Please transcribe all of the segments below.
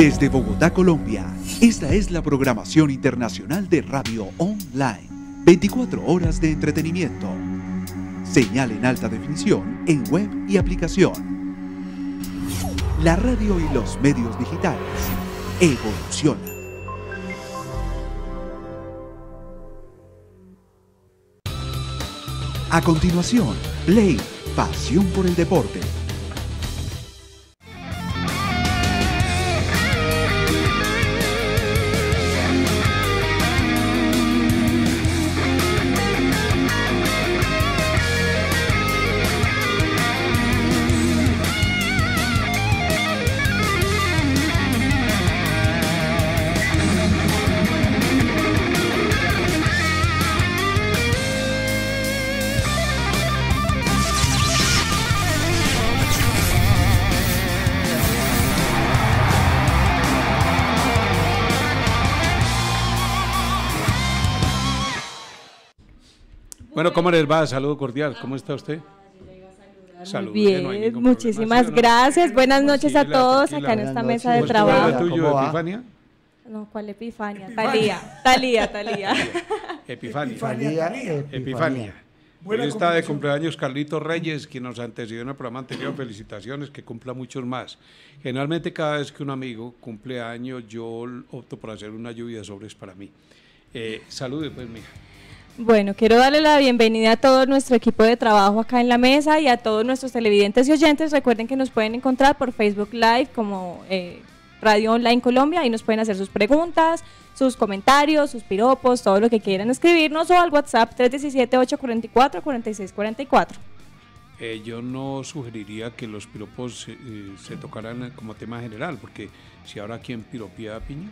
Desde Bogotá, Colombia, esta es la programación internacional de Radio Online. 24 horas de entretenimiento. Señal en alta definición en web y aplicación. La radio y los medios digitales evolucionan. A continuación, Play, pasión por el deporte. Bueno, ¿cómo les va? Saludo cordial. ¿Cómo está usted? Salud. Bien, muchísimas gracias. Buenas noches a todos acá en esta mesa de trabajo. tuyo, Epifania? No, ¿cuál Epifania? Talía, Talía, Talía. Epifania. Epifania. Epifania. Hoy está de cumpleaños Carlitos Reyes, quien nos antecedió en el programa anterior. Felicitaciones, que cumpla muchos más. Generalmente, cada vez que un amigo cumple años, yo opto por hacer una lluvia de sobres para mí. Eh, salude, pues, mija. Bueno, quiero darle la bienvenida a todo nuestro equipo de trabajo acá en la mesa y a todos nuestros televidentes y oyentes. Recuerden que nos pueden encontrar por Facebook Live como eh, Radio Online Colombia y nos pueden hacer sus preguntas, sus comentarios, sus piropos, todo lo que quieran escribirnos o al WhatsApp 317-844-4644. Eh, yo no sugeriría que los piropos eh, se tocaran como tema general, porque si ahora quien piropía a Piña.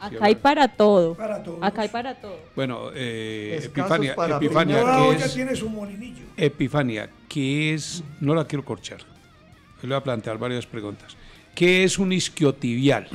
Acá hay para todo. Para Acá hay para todo. Bueno, eh, Epifania, Epifania, ¿qué es? tiene su molinillo. Epifania, ¿qué es? No la quiero corchar. Le voy a plantear varias preguntas. ¿Qué es un isquiotibial?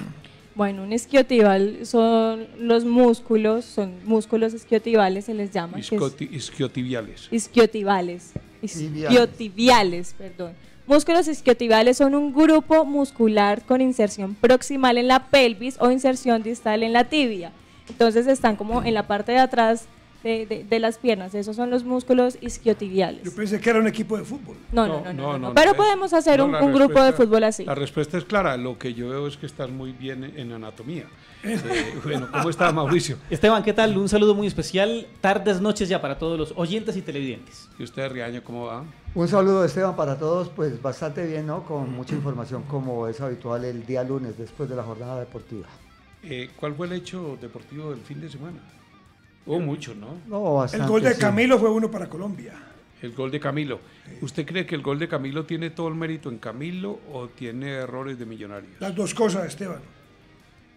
Bueno, un isquiotibial son los músculos, son músculos isquiotibiales, se les llama. isquiotibiales. Isquiotibiales. Isquiotibiales, perdón Músculos isquiotibiales son un grupo muscular con inserción proximal en la pelvis o inserción distal en la tibia. Entonces están como en la parte de atrás de, las piernas. Esos son los músculos isquiotibiales. Yo pensé que era un equipo de fútbol. No, no, no. no, Pero podemos hacer un, grupo de fútbol así. La respuesta es clara. Lo que yo veo es que estás muy bien en anatomía. Eh, bueno, ¿cómo está Mauricio? Esteban, ¿qué tal? Un saludo muy especial. Tardes, noches ya para todos los oyentes y televidentes. ¿Y usted, Riaño, cómo va? Un saludo, Esteban, para todos. Pues bastante bien, ¿no? Con mucha información, como es habitual el día lunes, después de la jornada deportiva. Eh, ¿Cuál fue el hecho deportivo del fin de semana? Hubo mucho, ¿no? No, bastante. El gol de Camilo fue uno para Colombia. El gol de Camilo. ¿Usted cree que el gol de Camilo tiene todo el mérito en Camilo o tiene errores de Millonarios? Las dos cosas, Esteban.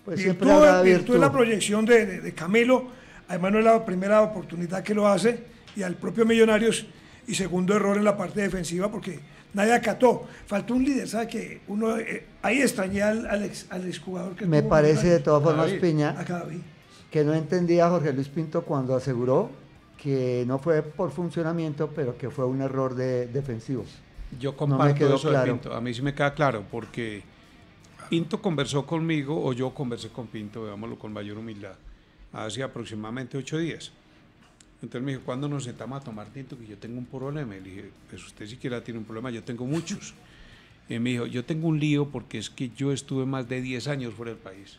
Pues siempre habrá virtud. la proyección de, Camilo, además no es la primera oportunidad que lo hace, y al propio Millonarios, y segundo error en la parte defensiva, porque nadie acató. Faltó un líder, ¿sabe? Que uno, eh, ahí extrañé al, al, ex, al exjugador que Me parece de todas formas, Piña, que no entendía Jorge Luis Pinto cuando aseguró que no fue por funcionamiento, pero que fue un error de defensivos. Yo comparto eso de Pinto. A mí sí me queda claro, porque Pinto conversó conmigo, o yo conversé con Pinto, veámoslo con mayor humildad, hace aproximadamente ocho días. Entonces me dijo, ¿cuándo nos sentamos a tomar tinto? Que yo tengo un problema. Le dije, pues usted siquiera tiene un problema, yo tengo muchos. Y me dijo, yo tengo un lío porque es que yo estuve más de 10 años fuera del país.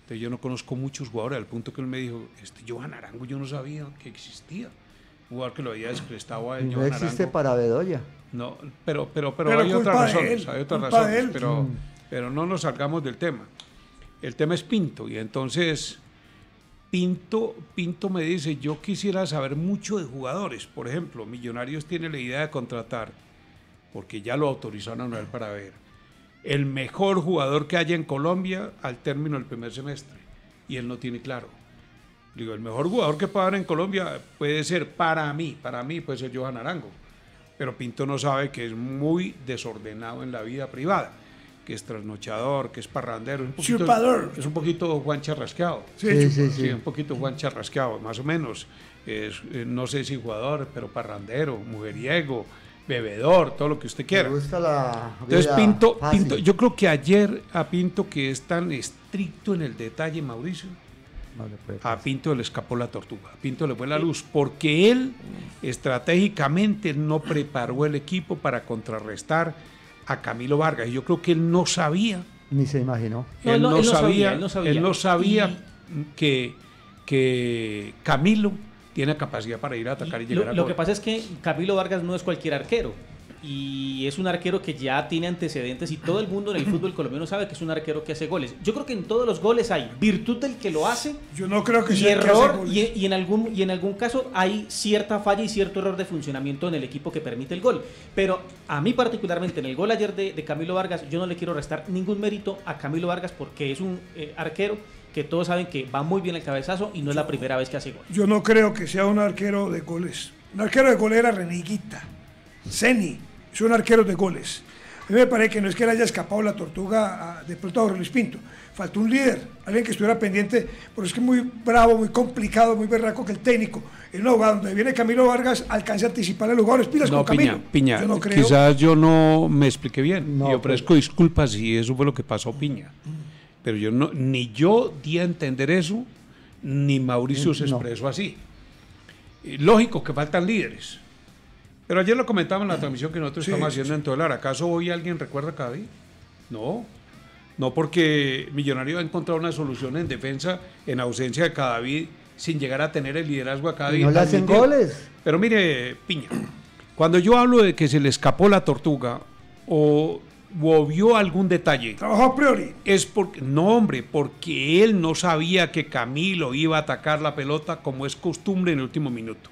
Entonces yo no conozco muchos jugadores, al punto que él me dijo, este Johan Arango yo no sabía que existía. Un jugador que lo había descrestado a él. No existe para Bedoya. No, pero, pero, pero, hay otras razones, hay otras razones, pero... Mm. Pero no nos salgamos del tema. El tema es Pinto y entonces Pinto, Pinto me dice, yo quisiera saber mucho de jugadores. Por ejemplo, Millonarios tiene la idea de contratar, porque ya lo autorizaron a él para ver, el mejor jugador que haya en Colombia al término del primer semestre. Y él no tiene claro. Digo, el mejor jugador que pueda haber en Colombia puede ser para mí, para mí puede ser Johan Arango. Pero Pinto no sabe que es muy desordenado en la vida privada que es trasnochador, que es parrandero. Es un poquito, es un poquito Juan Charrasqueado. Sí, sí, sí, un poquito Juan Charrasqueado, más o menos. Es, eh, no sé si jugador, pero parrandero, mujeriego, bebedor, todo lo que usted quiera. Me gusta la Entonces Pinto, Pinto, yo creo que ayer a Pinto que es tan estricto en el detalle, Mauricio, a Pinto le escapó la tortuga, a Pinto le fue la luz, porque él estratégicamente no preparó el equipo para contrarrestar a Camilo Vargas. Y yo creo que él no sabía. Ni se imaginó. Él no, sabía, él no sabía, que, que Camilo tiene capacidad para ir a atacar y, llegar lo, a Lo que pasa es que Camilo Vargas no es cualquier arquero y es un arquero que ya tiene antecedentes y todo el mundo en el fútbol colombiano sabe que es un arquero que hace goles. Yo creo que en todos los goles hay virtud del que lo hace. Yo no creo que y error y, en algún y en algún caso hay cierta falla y cierto error de funcionamiento en el equipo que permite el gol. Pero a mí particularmente en el gol ayer de, Camilo Vargas yo no le quiero restar ningún mérito a Camilo Vargas porque es un eh, arquero que todos saben que va muy bien el cabezazo y no es la primera vez que hace gol. Yo no creo que sea un arquero de goles. Un arquero de gol era Reneguita, Zeni, son arqueros de goles. A mí me parece que no es que le haya escapado la tortuga de pronto a Luis Pinto. Faltó un líder, alguien que estuviera pendiente, porque es que es muy bravo, muy complicado, muy berraco que el técnico, en una jugada donde viene Camilo Vargas, alcance a anticipar el jugadores. Pilas no, con Piña, Piña, quizás yo no me expliqué bien. yo ofrezco disculpas si eso fue lo que pasó, Piña. Pero yo no, ni yo di a entender eso, ni Mauricio se expresó así. Lógico que faltan líderes pero ayer lo comentaba en la transmisión que nosotros estamos haciendo en Tolar. ¿Acaso hoy alguien recuerda a Cadavid? No. No porque Millonario ha encontrado una solución en defensa en ausencia de Cadavid sin llegar a tener el liderazgo a Cadavid. No le hacen goles. Pero mire, Piña, cuando yo hablo de que se le escapó la tortuga o, vio algún detalle. Trabajó a priori. Es porque, no hombre, porque él no sabía que Camilo iba a atacar la pelota como es costumbre en el último minuto.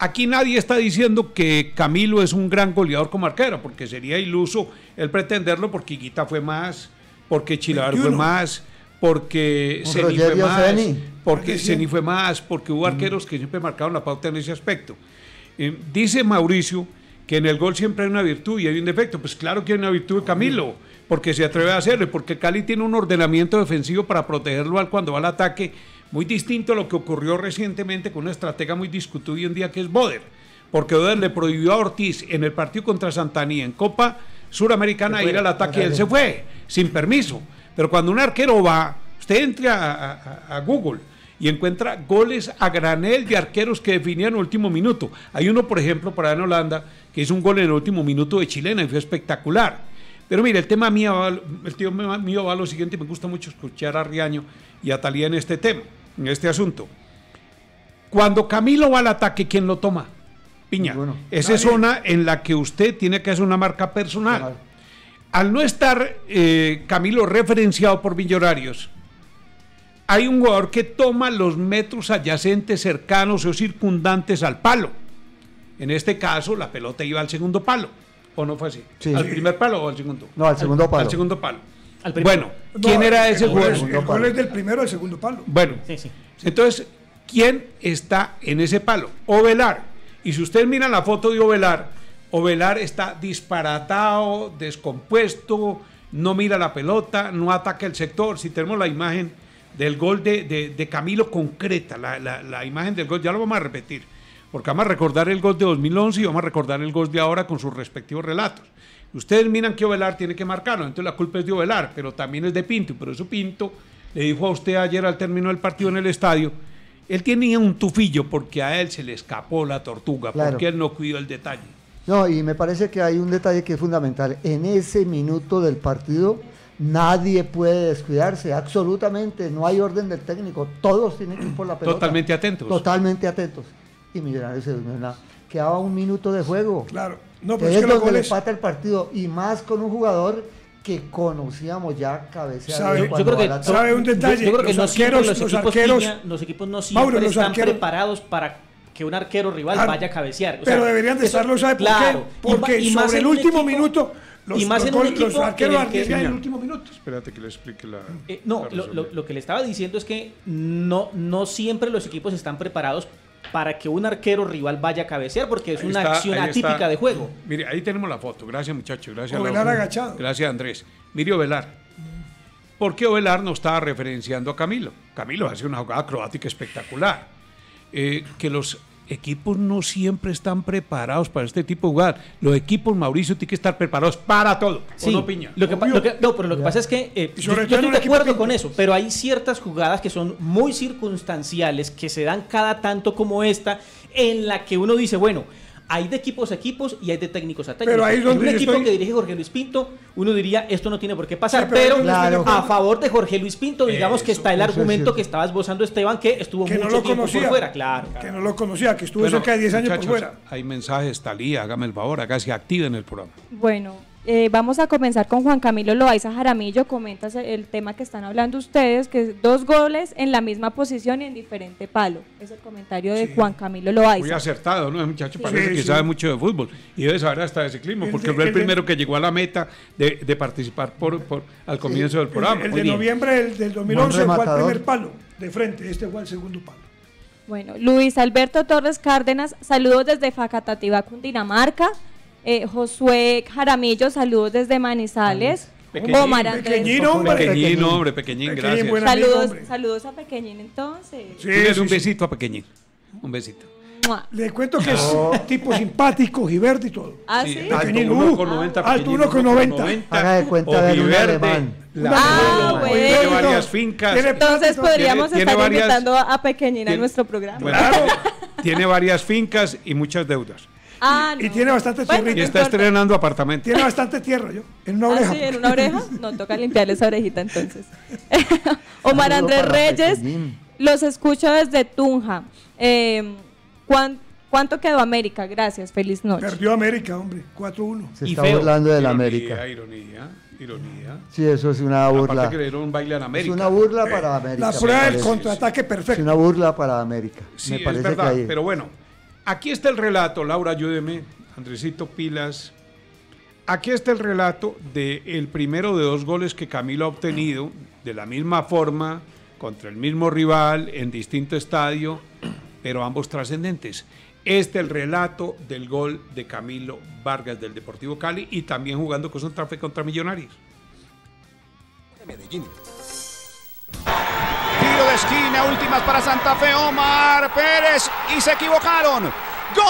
Aquí nadie está diciendo que Camilo es un gran goleador como arquero, porque sería iluso el pretenderlo porque Guita fue más, porque Chilar fue más, porque Ceni fue más, porque Ceni fue más, porque hubo arqueros que siempre marcaron la pauta en ese aspecto. Eh, dice Mauricio que en el gol siempre hay una virtud y hay un defecto. Pues claro que hay una virtud de Camilo, porque se atreve a hacerlo, porque Cali tiene un ordenamiento defensivo para protegerlo al cuando va al ataque muy distinto a lo que ocurrió recientemente con una estratega muy discutida hoy en día que es Boder, porque Boder le prohibió a Ortiz en el partido contra Santaní en Copa Suramericana ir al ataque y él se fue, sin permiso. Pero cuando un arquero va, usted entra a, Google y encuentra goles a granel de arqueros que definían el último minuto. Hay uno, por ejemplo, para en Holanda, que hizo un gol en el último minuto de chilena y fue espectacular. Pero mire, el tema mío, el tema mío va a lo siguiente, me gusta mucho escuchar a Riaño y a Talía en este tema en este asunto. Cuando Camilo va al ataque, ¿quién lo toma? Piña. Esa es zona en la que usted tiene que hacer una marca personal. Al no estar eh, Camilo referenciado por Millonarios, hay un jugador que toma los metros adyacentes, cercanos o circundantes al palo. En este caso, la pelota iba al segundo palo. ¿O no fue así? ¿Al primer palo o al segundo? No, al segundo palo. Al segundo palo bueno, ¿quién era ese jugador? El gol es del primero al segundo palo. Bueno, entonces, ¿quién está en ese palo? Ovelar. Y si usted mira la foto de Ovelar, Ovelar está disparatado, descompuesto, no mira la pelota, no ataca el sector. Si tenemos la imagen del gol de, Camilo concreta, la, la, imagen del gol, ya lo vamos a repetir, porque vamos a recordar el gol de 2011 y vamos a recordar el gol de ahora con sus respectivos relatos. Ustedes miran que Ovelar tiene que marcarlo, entonces la culpa es de Ovelar, pero también es de Pinto, pero eso Pinto le dijo a usted ayer al término del partido en el estadio, él tenía un tufillo porque a él se le escapó la tortuga, porque él no cuidó el detalle. No, y me parece que hay un detalle que es fundamental. En ese minuto del partido nadie puede descuidarse, absolutamente, no hay orden del técnico, todos tienen que ir por la pelota. Totalmente atentos. Totalmente atentos. Y Millonarios se durmió Quedaba un minuto de juego. Claro. No, pero es, que donde le empata el partido y más con un jugador que conocíamos ya cabecear. Yo, creo que sabe un detalle. Yo, creo que los, arqueros, los, equipos, los, equipos no siempre están preparados para que un arquero rival vaya a cabecear. pero deberían de estarlo, ¿sabe por qué? Porque y, sobre el último minuto los, y más en un equipo arqueros en el, último minuto. Espérate que le explique la. Eh, no, lo, lo, que le estaba diciendo es que no, no siempre los equipos están preparados para que un arquero rival vaya a cabecear, porque es una acción atípica de juego. Mire, ahí tenemos la foto. Gracias, muchachos. Gracias. Ovelar agachado. Gracias, Andrés. Mire, Ovelar. ¿Por qué Ovelar no estaba referenciando a Camilo? Camilo hace una jugada acrobática espectacular. Eh, que los equipos no siempre están preparados para este tipo de jugadas. Los equipos, Mauricio, tienen que estar preparados para todo. Sí, no, Lo que, no, pero lo que pasa es que eh, yo, estoy de acuerdo con eso, pero hay ciertas jugadas que son muy circunstanciales, que se dan cada tanto como esta, en la que uno dice, bueno, hay de equipos a equipos y hay de técnicos a técnicos. Pero ahí un equipo que dirige Jorge Luis Pinto, uno diría, esto no tiene por qué pasar. pero, a favor de Jorge Luis Pinto, digamos que está el argumento que estaba esbozando Esteban, que estuvo mucho tiempo por fuera, claro. Que no lo conocía, que estuvo cerca de 10 años por fuera. Hay mensajes, Talía, hágame el favor, acá se active en el programa. Bueno, eh, vamos a comenzar con Juan Camilo Loaiza Jaramillo. Comentas el tema que están hablando ustedes, que es dos goles en la misma posición y en diferente palo. Es el comentario de Juan Camilo Loaiza. Muy acertado, ¿no? El muchacho parece que sabe mucho de fútbol y debe saber hasta de ciclismo, porque fue el, primero que llegó a la meta de, participar por, al comienzo del programa. El, de noviembre del, 2011 fue el primer palo de frente, este fue el segundo palo. Bueno, Luis Alberto Torres Cárdenas, saludos desde Facatativá, Cundinamarca. Eh, Josué Jaramillo, saludos desde Manizales. Omar Pequeñín, hombre. Pequeñín, hombre, Pequeñín, gracias. Saludos, saludos a Pequeñín entonces. Sí, un besito a Pequeñín. Un besito. Le cuento que es tipo simpático, y verde y todo. Ah, sí. Pequeñín, alto 1,90. Alto 1,90. Haga de cuenta de un alemán. Ah, bueno. Tiene varias fincas. Entonces podríamos estar invitando a Pequeñín a nuestro programa. Claro. tiene varias fincas y muchas deudas. Ah, y, tiene bastante tierra. Y está estrenando apartamento. Tiene bastante tierra, yo. En una oreja. Ah, sí, en una oreja. No, toca limpiarle esa orejita entonces. Omar Andrés Reyes, los escucho desde Tunja. Eh, ¿Cuánto quedó América? Gracias, feliz noche. Perdió América, hombre, 4-1. Se está burlando de la América. Ironía, ironía. Sí, eso es una burla. Aparte que le un baile en América. Es una burla para América. La prueba del contraataque perfecto. Es una burla para América. Sí, me parece es verdad, que pero bueno, Aquí está el relato, Laura, ayúdeme, Andresito Pilas. Aquí está el relato del primero de dos goles que Camilo ha obtenido de la misma forma, contra el mismo rival, en distinto estadio, pero ambos trascendentes. Este es el relato del gol de Camilo Vargas del Deportivo Cali y también jugando con Santa Fe contra Millonarios. Medellín. Tiro de esquina, últimas para Santa Fe, Omar Pérez y se equivocaron. ¡Gol!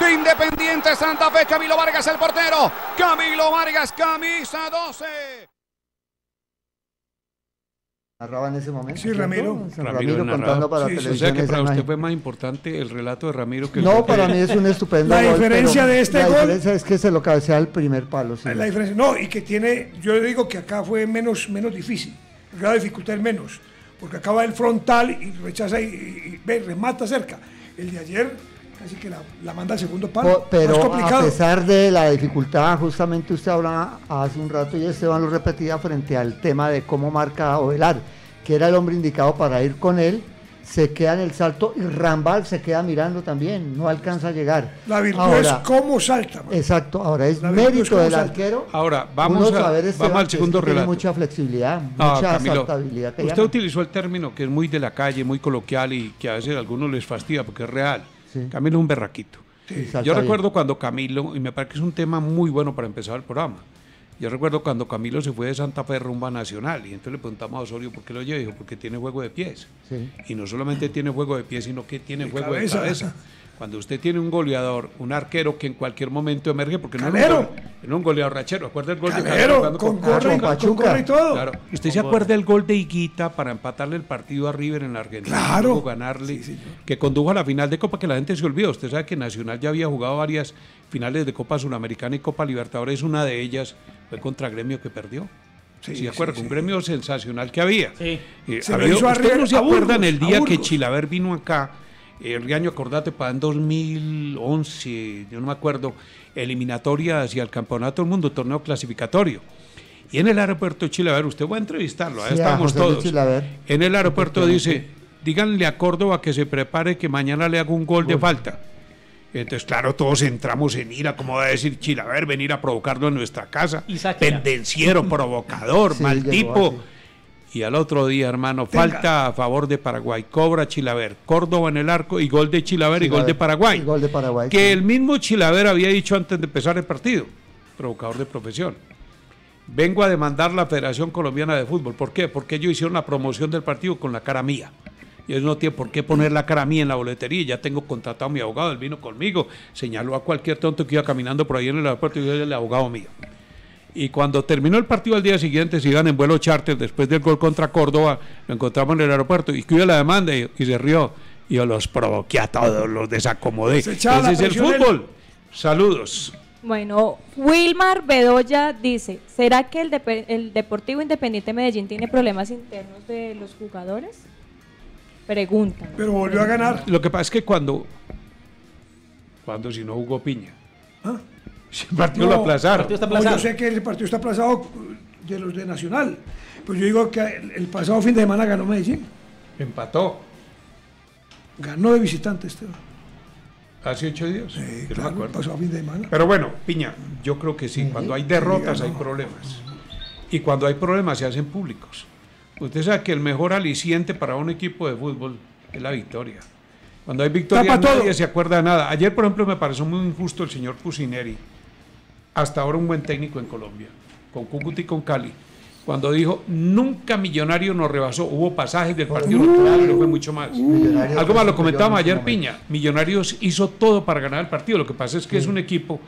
De Independiente Santa Fe, Camilo Vargas el portero. Camilo Vargas, camisa 12 narraba en ese momento. Sí, Ramiro. Ramiro, contando para televisión. O sea que para usted fue más importante el relato de Ramiro que No, para mí es un estupendo La diferencia de este la gol. La diferencia es que se lo cabecea el primer palo. La diferencia, no, y que tiene, yo le digo que acá fue menos, menos difícil. De dificultad es menos. Porque acaba el frontal y rechaza y, ve, remata cerca. El de ayer que la, manda al segundo palo. Pero a pesar de la dificultad, justamente usted hablaba hace un rato y Esteban lo repetía frente al tema de cómo marca Ovelar, que era el hombre indicado para ir con él, se queda en el salto y Rambal se queda mirando también, no alcanza a llegar. La virtud es cómo salta. Exacto, ahora es mérito del arquero. Ahora, vamos, a, vamos al segundo relato. Tiene mucha flexibilidad, mucha saltabilidad. usted utilizó el término que es muy de la calle, muy coloquial y que a veces a algunos les fastidia porque es real. Camilo es un berraquito. Yo recuerdo cuando Camilo, y me parece que es un tema muy bueno para empezar el programa. Yo recuerdo cuando Camilo se fue de Santa Fe rumba nacional y entonces le preguntamos a Osorio por qué lo lleva. Dijo, porque tiene juego de pies. Y no solamente tiene juego de pies, sino que tiene juego de cabeza. Cuando usted tiene un goleador, un arquero que en cualquier momento emerge, porque no es un, un, goleador rachero. ¿Acuerda el gol de Calero? Con, con, con, y todo. Claro. ¿Usted se acuerda del gol de Higuita para empatarle el partido a River en la Argentina? Claro. ganarle, que condujo a la final de Copa, que la gente se olvidó. Usted sabe que Nacional ya había jugado varias finales de Copa Sudamericana y Copa Libertadores. Una de ellas fue contra Gremio que perdió. Sí, ¿Se acuerda? Un gremio sensacional que había. Sí. Eh, ¿Usted no se acuerdan el día que Chilaver vino acá? El año, acordate, para en 2011, yo no me acuerdo, eliminatoria hacia el Campeonato del Mundo, torneo clasificatorio. Y en el aeropuerto de Chilaver, usted va a entrevistarlo, ahí estamos todos. En el aeropuerto dice, díganle a Córdoba que se prepare que mañana le haga un gol de falta. Entonces, claro, todos entramos en ira, como va a decir Chilaver, venir a provocarlo en nuestra casa. Pendenciero, provocador, mal tipo y al otro día, hermano, falta a favor de Paraguay. Cobra Chilaver, Córdoba en el arco y gol de Chilaver, y gol de Paraguay. gol de Paraguay. Que el mismo Chilaver había dicho antes de empezar el partido, provocador de profesión. vengo a demandar la Federación Colombiana de Fútbol. ¿Por qué? Porque ellos hicieron la promoción del partido con la cara mía. Y ellos no tienen por qué poner la cara mía en la boletería. Ya tengo contratado a mi abogado, él vino conmigo, señaló a cualquier tonto que iba caminando por ahí en el aeropuerto y yo era el abogado mío. Y cuando terminó el partido al día siguiente, se iban en vuelo charter después del gol contra Córdoba, lo encontramos en el aeropuerto y que la demanda y, se rió. Y yo los provoqué a todos, los desacomodé. Ese es el fútbol. Saludos. Bueno, Wilmar Bedoya dice, ¿será que el, el Deportivo Independiente Medellín tiene problemas internos de los jugadores? Pregunta. Pero volvió a ganar. Lo que pasa es que cuando, cuando si no jugó Piña. ¿Ah? El partido lo aplazaron. yo sé que el partido está aplazado de los de Nacional. Pues yo digo que el, pasado fin de semana ganó Medellín. Empató. Ganó de visitante este. Hace ocho días. Sí, claro, pasado fin de semana. Pero bueno, Piña, yo creo que sí. Cuando hay derrotas hay problemas. Y cuando hay problemas se hacen públicos. Usted sabe que el mejor aliciente para un equipo de fútbol es la victoria. Cuando hay victoria nadie se acuerda de nada. Ayer, por ejemplo, me pareció muy injusto el señor Pusineri hasta ahora un buen técnico en Colombia, con Cúcuta y con Cali, cuando dijo, nunca Millonario nos rebasó, hubo pasajes del partido, no fue mucho más. Algo más lo comentábamos ayer Piña, Millonarios hizo todo para ganar el partido, lo que pasa es que es un equipo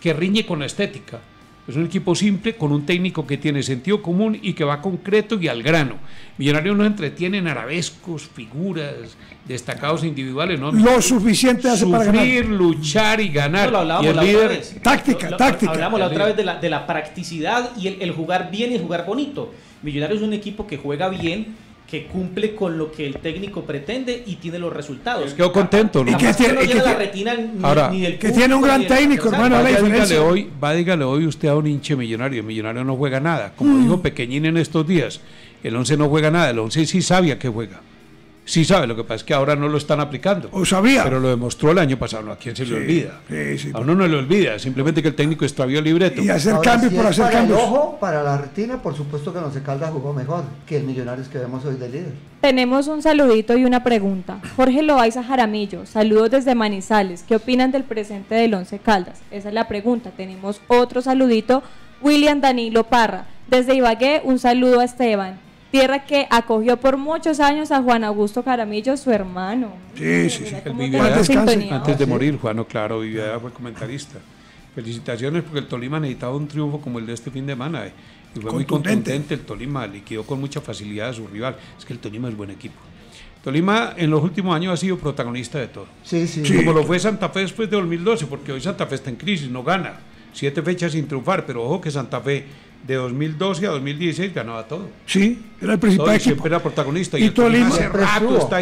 que riñe con la estética es un equipo simple con un técnico que tiene sentido común y que va concreto y al grano. Millonarios no entretiene en arabescos, figuras, destacados individuales, ¿no? Lo suficiente hace para ganar. luchar y ganar. y el líder... Táctica, táctica. Hablamos la otra vez de la, de la practicidad y el, el jugar bien y jugar bonito. Millonarios es un equipo que juega bien que cumple con lo que el técnico pretende y tiene los resultados. Quedó contento, ¿no? Y que tiene, la retina ni, que tiene un gran técnico, hermano. Va, dígale hoy, va, dígale hoy usted a un hinche millonario. El millonario no juega nada. Como mm. dijo Pequeñín en estos días, el 11 no juega nada. El 11 sí sabía que juega. Sí sabe, lo que pasa es que ahora no lo están aplicando. O sabía. Pero lo demostró el año pasado, ¿a quién se le olvida? a uno no le olvida, simplemente que el técnico extravió el libreto. Y hacer cambios por hacer para cambios. El ojo, para la retina, por supuesto que no se Caldas jugó mejor que el Millonarios que vemos hoy de líder. Tenemos un saludito y una pregunta. Jorge Loaiza Jaramillo, saludos desde Manizales. ¿Qué opinan del presente del Once Caldas? Esa es la pregunta. Tenemos otro saludito. William Danilo Parra. Desde Ibagué, un saludo a Esteban tierra que acogió por muchos años a Juan Augusto Caramillo, su hermano. Sí, sí, sí. antes de morir, Juano, claro, vivía, fue comentarista. Felicitaciones porque el Tolima necesitaba un triunfo como el de este fin de semana. Eh, y fue muy contundente el Tolima, liquidó con mucha facilidad a su rival. Es que el Tolima es buen equipo. Tolima en los últimos años ha sido protagonista de todo. Sí, sí. Como lo fue Santa Fe después de 2012, porque hoy Santa Fe está en crisis, no gana. Siete fechas sin triunfar, pero ojo que Santa Fe de 2012 a 2016 ganaba todo. Sí, era el principal equipo. Siempre era protagonista. Y, Tolima,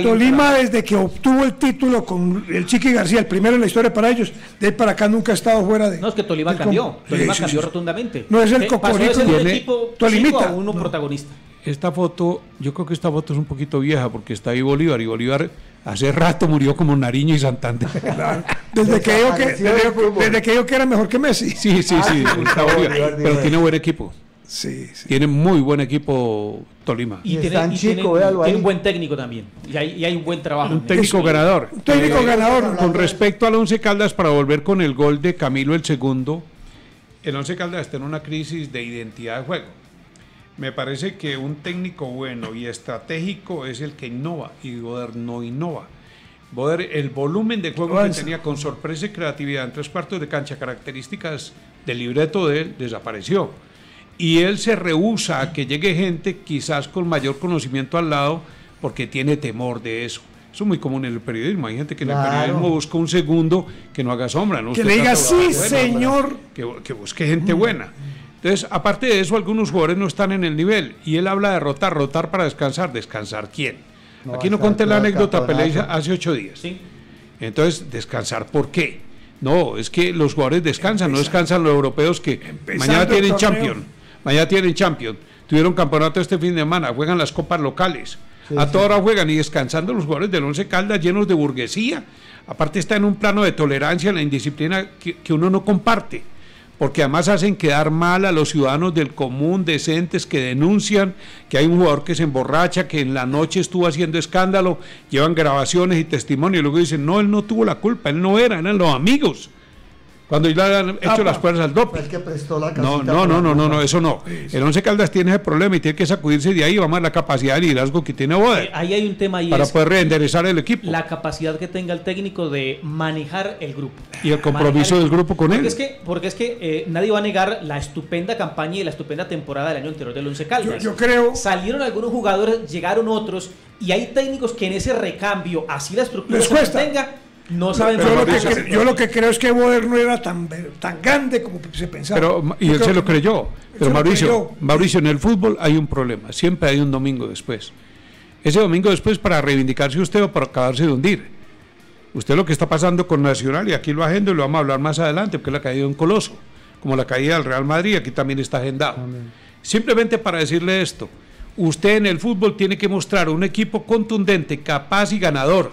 Tolima desde que obtuvo el título con el Chiqui García, el primero en la historia para ellos, de ahí para acá nunca ha estado fuera de... No, es que Tolima cambió, Tolima cambió rotundamente. No es el cocorito. de equipo Tolimita. uno protagonista. Esta foto, yo creo que esta foto es un poquito vieja porque está ahí Bolívar y Bolívar hace rato murió como Nariño y Santander. Desde, que yo que, desde, que yo que era mejor que Messi. Sí, sí, sí. Ah, pero tiene buen equipo. Sí, sí. Tiene muy buen equipo Tolima. Y, tiene, tiene, un buen técnico también. Y hay, hay un buen trabajo. Un técnico ganador. Un técnico ganador. Con respecto al Once Caldas, para volver con el gol de Camilo el segundo, el Once Caldas está en una crisis de identidad de juego me parece que un técnico bueno y estratégico es el que innova y Boder no innova. Boder, el volumen de juego que tenía con sorpresa y creatividad en tres cuartos de cancha, características del libreto de él, desapareció. Y él se rehúsa a que llegue gente quizás con mayor conocimiento al lado porque tiene temor de eso. Eso es muy común en el periodismo. Hay gente que en el periodismo busca un segundo que no haga sombra. ¿no? Que le diga sí, señor. Que, que, busque gente buena. Entonces, aparte de eso, algunos jugadores no están en el nivel. Y él habla de rotar, rotar para descansar. ¿Descansar quién? Aquí no conté la anécdota, Pelé hace ocho días. ¿Sí? Entonces, ¿descansar por qué? No, es que los jugadores descansan, no descansan los europeos que mañana tienen champion. Mañana tienen champion. Tuvieron campeonato este fin de semana, juegan las copas locales. a toda hora juegan y descansando los jugadores del Once Caldas llenos de burguesía. Aparte está en un plano de tolerancia la indisciplina que uno no comparte porque además hacen quedar mal a los ciudadanos del común, decentes, que denuncian que hay un jugador que se emborracha, que en la noche estuvo haciendo escándalo, llevan grabaciones y testimonios, y luego dicen, no, él no tuvo la culpa, él no era, eran los amigos. Cuando le han hecho las pruebas al doping. que prestó la no, no, no, no, no, no, eso no. El Once Caldas tiene ese problema y tiene que sacudirse de ahí. Vamos a la capacidad de liderazgo que tiene Boder. Ahí hay un tema ahí. Para poder reenderezar el equipo. La capacidad que tenga el técnico de manejar el grupo. Y el compromiso del grupo con porque él. Es que, porque es que eh, nadie va a negar la estupenda campaña y la estupenda temporada del año anterior del Once Caldas. Yo, creo. Salieron algunos jugadores, llegaron otros y hay técnicos que en ese recambio, así la estructura se mantenga, no saben yo, lo que cre- yo lo que creo es que Boder no era tan, tan grande como se pensaba. Pero, y él se lo creyó. Pero Mauricio, creyó. Mauricio, en el fútbol hay un problema. Siempre hay un domingo después. Ese domingo después para reivindicarse usted o para acabarse de hundir. Usted lo que está pasando con Nacional, y aquí lo agendo y lo vamos a hablar más adelante, porque es la caída de un coloso, como la caída del Real Madrid, aquí también está agendado. Simplemente para decirle esto, usted en el fútbol tiene que mostrar un equipo contundente, capaz y ganador,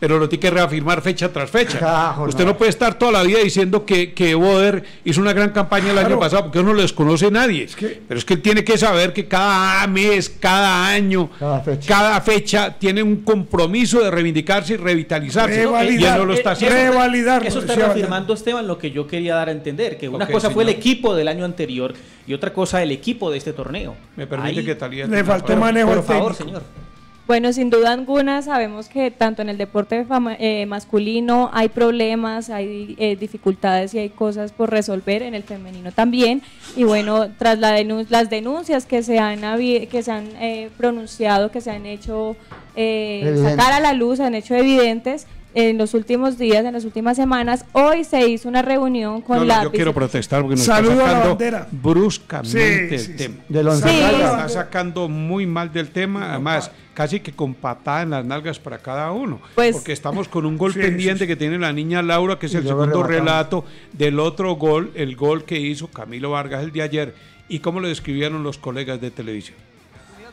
pero lo tiene que reafirmar fecha tras fecha. Carajo, usted no. no puede estar toda la vida diciendo que, que Boder hizo una gran campaña el año pasado, porque uno no lo desconoce nadie. que- pero es que él tiene que saber que cada mes, cada año, Cada fecha. cada fecha tiene un compromiso de reivindicarse y revitalizarse. Y él no lo está eh, haciendo. revalidar, Eso está reafirmando Esteban lo que yo quería dar a entender, que una cosa fue el equipo del año anterior y otra cosa el equipo de este torneo. Me permite Ahí- que Talía... Le faltó manejo por favor, técnico. señor. Bueno, sin duda alguna sabemos que tanto en el deporte fama- eh, masculino hay problemas, hay eh, dificultades y hay cosas por resolver, en el femenino también. Y bueno, tras la denun- las denuncias que se han, que se han eh, pronunciado, que se han hecho eh, sacar a la luz, se han hecho evidentes en los últimos días, en las últimas semanas, hoy se hizo una reunión con No, no, la yo quiero protestar porque nos Saludo está sacando bruscamente Sí, el sí, sí. tema. Sí. Caldas. Está sacando muy mal del tema, además casi que con patada en las nalgas para cada uno. Pues- porque estamos con un gol Sí, pendiente sí, sí. que tiene la niña Laura, que es el segundo relato del otro gol, el gol que hizo Camilo Vargas el de ayer, y cómo lo describieron los colegas de televisión.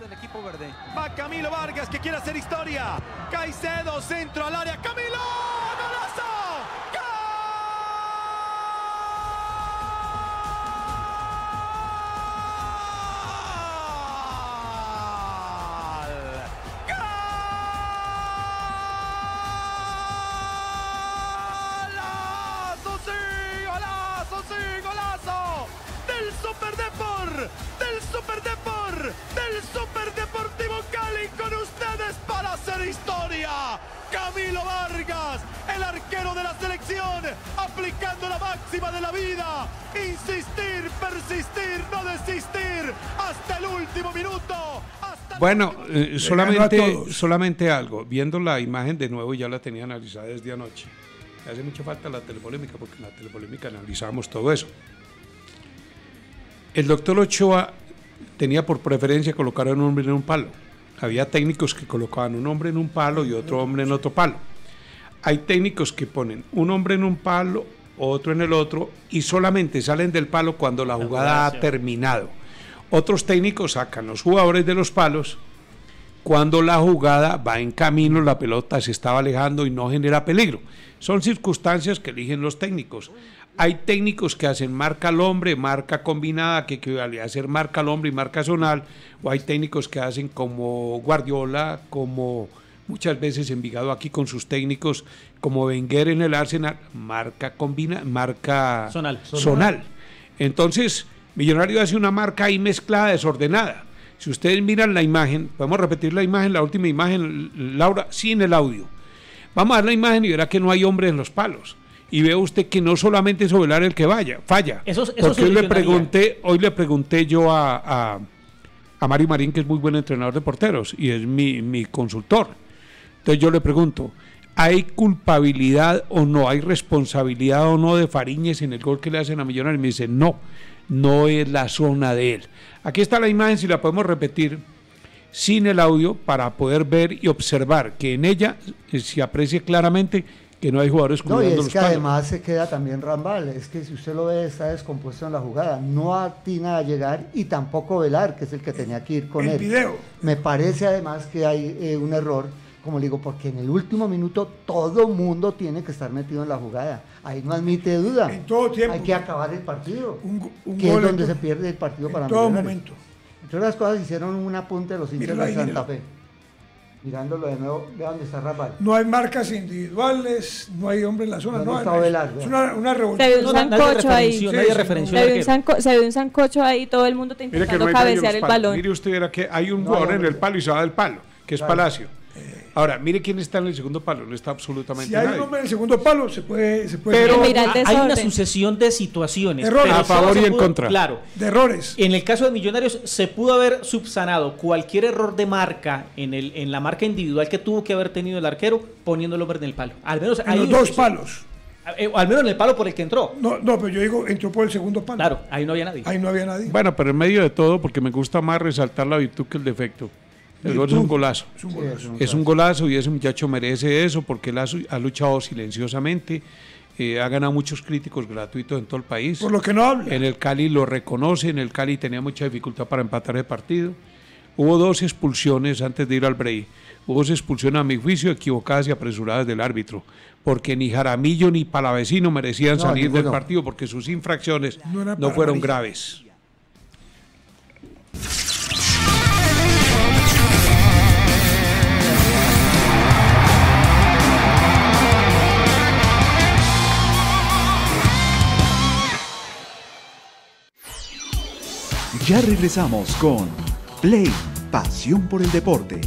del equipo verde. Va Camilo Vargas que quiere hacer historia. Caicedo, centro al área. Camilo, Super Depor, del Super Deportivo Cali con ustedes para hacer historia. Camilo Vargas, el arquero de la selección, aplicando la máxima de la vida. Insistir, persistir, no desistir hasta el último minuto. Hasta Bueno, eh, solamente, solamente algo. Viendo la imagen de nuevo, ya la tenía analizada desde anoche. Me hace mucha falta la telepolémica, porque en la telepolémica analizamos todo eso. El doctor Ochoa tenía por preferencia colocar a un hombre en un palo. Había técnicos que colocaban un hombre en un palo y otro hombre en otro palo. Hay técnicos que ponen un hombre en un palo, otro en el otro, y solamente salen del palo cuando la jugada ha terminado. Otros técnicos sacan los jugadores de los palos cuando la jugada va en camino, la pelota se estaba alejando y no genera peligro. Son circunstancias que eligen los técnicos. Hay técnicos que hacen marca al hombre, marca combinada, que equivale a hacer marca al hombre y marca zonal, o hay técnicos que hacen como Guardiola, como muchas veces Envigado aquí con sus técnicos, como Wenger en el Arsenal, marca combina, marca Zonal. zonal. Entonces, Millonario hace una marca ahí mezclada, desordenada. Si ustedes miran la imagen, podemos repetir la imagen, la última imagen, Laura, sin el audio. Vamos a ver la imagen y verá que no hay hombre en los palos. Y ve usted que no solamente es Ovelar el que vaya, falla. Eso- eso porque hoy le pregunté, hoy le pregunté yo a, a, a Mario Marín, que es muy buen entrenador de porteros y es mi, mi consultor. Entonces yo le pregunto, ¿hay culpabilidad o no? ¿Hay responsabilidad o no de Fariñez en el gol que le hacen a Millonarios? Y me dice, no, no es la zona de él. Aquí está la imagen, si la podemos repetir sin el audio para poder ver y observar que en ella eh, se aprecia claramente que no hay jugadores No, y cuidando es los que palos. además se queda también Rambal. Es que si usted lo ve, está descompuesto en la jugada. No atina a llegar y tampoco Velar, que es el que tenía que ir con El él. video. Me parece además que hay eh, un error, como le digo, porque en el último minuto todo mundo tiene que estar metido en la jugada. Ahí no admite duda. En todo tiempo. Hay que acabar el partido. Un go- un que es gol donde se pierde el partido para en todo Millonarios. momento. Entre otras cosas, hicieron un apunte los hinchas de Santa. Fe. Mirándolo de nuevo, vea dónde está Rafael. No hay marcas individuales, no hay hombre en la zona. No, está es, es una, una revolución. Se ve un sancocho ahí. Sí, se, ve un sanco, se ve un sancocho ahí, todo el mundo está intentando cabecear el balón. Mire usted, era que hay un jugador en el palo y se va del palo, que es Palacio. Ahora, mire quién está en el segundo palo, no está absolutamente Si hay un hombre en el segundo palo, se puede... Se puede pero hay una sucesión de situaciones. Errores. a favor y en contra. Claro. De errores. En el caso de Millonarios, se pudo haber subsanado cualquier error de marca en, el, en la marca individual que tuvo que haber tenido el arquero poniéndolo verde en el palo. Al menos en los dos palos. Eh, al menos en el palo por el que entró. No, no, pero yo digo, entró por el segundo palo. Claro, ahí no había nadie. Ahí no había nadie. Bueno, pero en medio de todo, porque me gusta más resaltar la virtud que el defecto. El gol es un golazo. Es un golazo. y ese muchacho merece eso porque él ha, luchado silenciosamente. Eh, ha ganado muchos críticos gratuitos en todo el país. Por lo que no habla. En el Cali lo reconoce, en el Cali tenía mucha dificultad para empatar el partido. Hubo dos expulsiones antes de ir al break. Hubo dos expulsiones a mi juicio equivocadas y apresuradas del árbitro, porque ni Jaramillo ni Palavecino merecían salir del partido porque sus infracciones no fueron graves. Ya regresamos con Play, pasión por el deporte.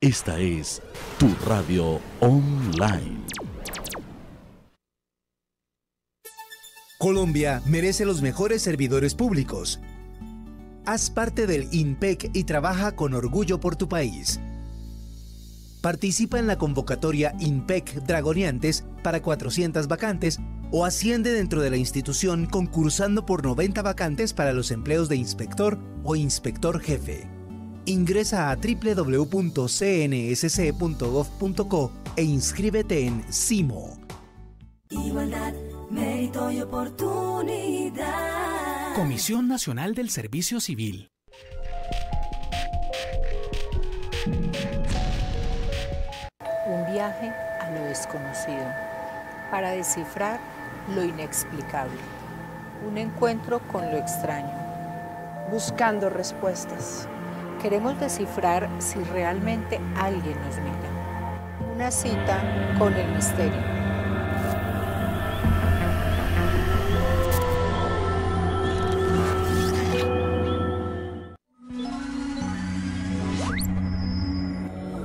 Esta es tu radio online. Colombia merece los mejores servidores públicos. Haz parte del INPEC y trabaja con orgullo por tu país. Participa en la convocatoria INPEC Dragoniantes para 400 vacantes o asciende dentro de la institución concursando por 90 vacantes para los empleos de inspector o inspector jefe. Ingresa a www.cnsc.gov.co e inscríbete en CIMO. Igualdad mérito y oportunidad. Comisión Nacional del Servicio Civil. Un viaje a lo desconocido para descifrar lo inexplicable. Un encuentro con lo extraño. Buscando respuestas. Queremos descifrar si realmente alguien nos mira. Una cita con el misterio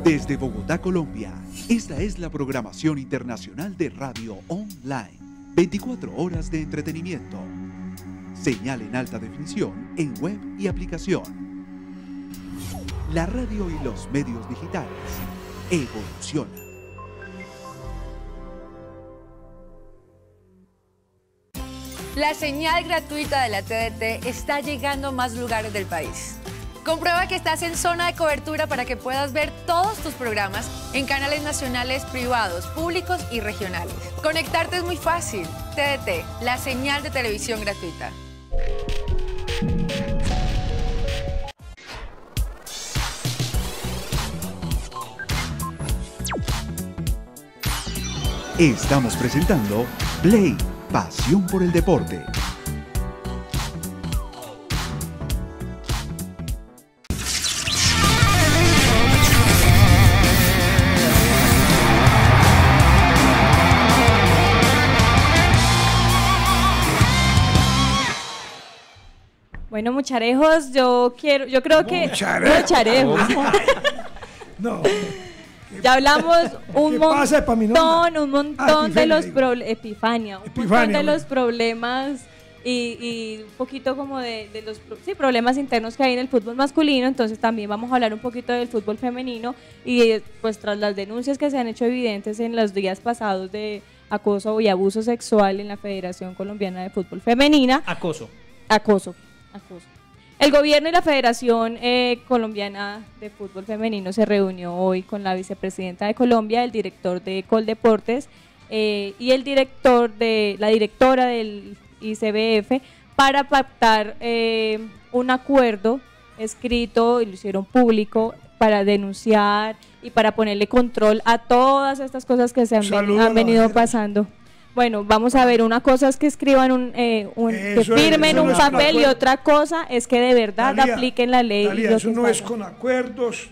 Desde Bogotá, Colombia, esta es la programación internacional de Radio Online. 24 horas de entretenimiento. Señal en alta definición en web y aplicación. La radio y los medios digitales evolucionan. La señal gratuita de la TDT está llegando a más lugares del país. Comprueba que estás en zona de cobertura para que puedas ver todos tus programas en canales nacionales, privados, públicos y regionales. Conectarte es muy fácil. TDT, la señal de televisión gratuita. Estamos presentando Play, pasión por el deporte. Mucharejos, yo quiero, yo creo que mucharejos. no. Ya hablamos un montón, un montón de los problemas, Epifania, un montón de los problemas y, un poquito como de, los problemas internos que hay en el fútbol masculino, entonces también vamos a hablar un poquito del fútbol femenino y pues tras las denuncias que se han hecho evidentes en los días pasados de acoso y abuso sexual en la Federación Colombiana de Fútbol Femenina. Acoso. Acoso, el gobierno y la Federación eh, Colombiana de Fútbol Femenino se reunió hoy con la vicepresidenta de Colombia, el director de Coldeportes eh, y el director de la directora del ICBF para pactar eh, un acuerdo escrito y lo hicieron público para denunciar y para ponerle control a todas estas cosas que se han, venido pasando. Bueno, vamos a ver, una cosa es que escriban un, eh, que firmen un papel y otra cosa es que de verdad apliquen la ley. eso no es con acuerdos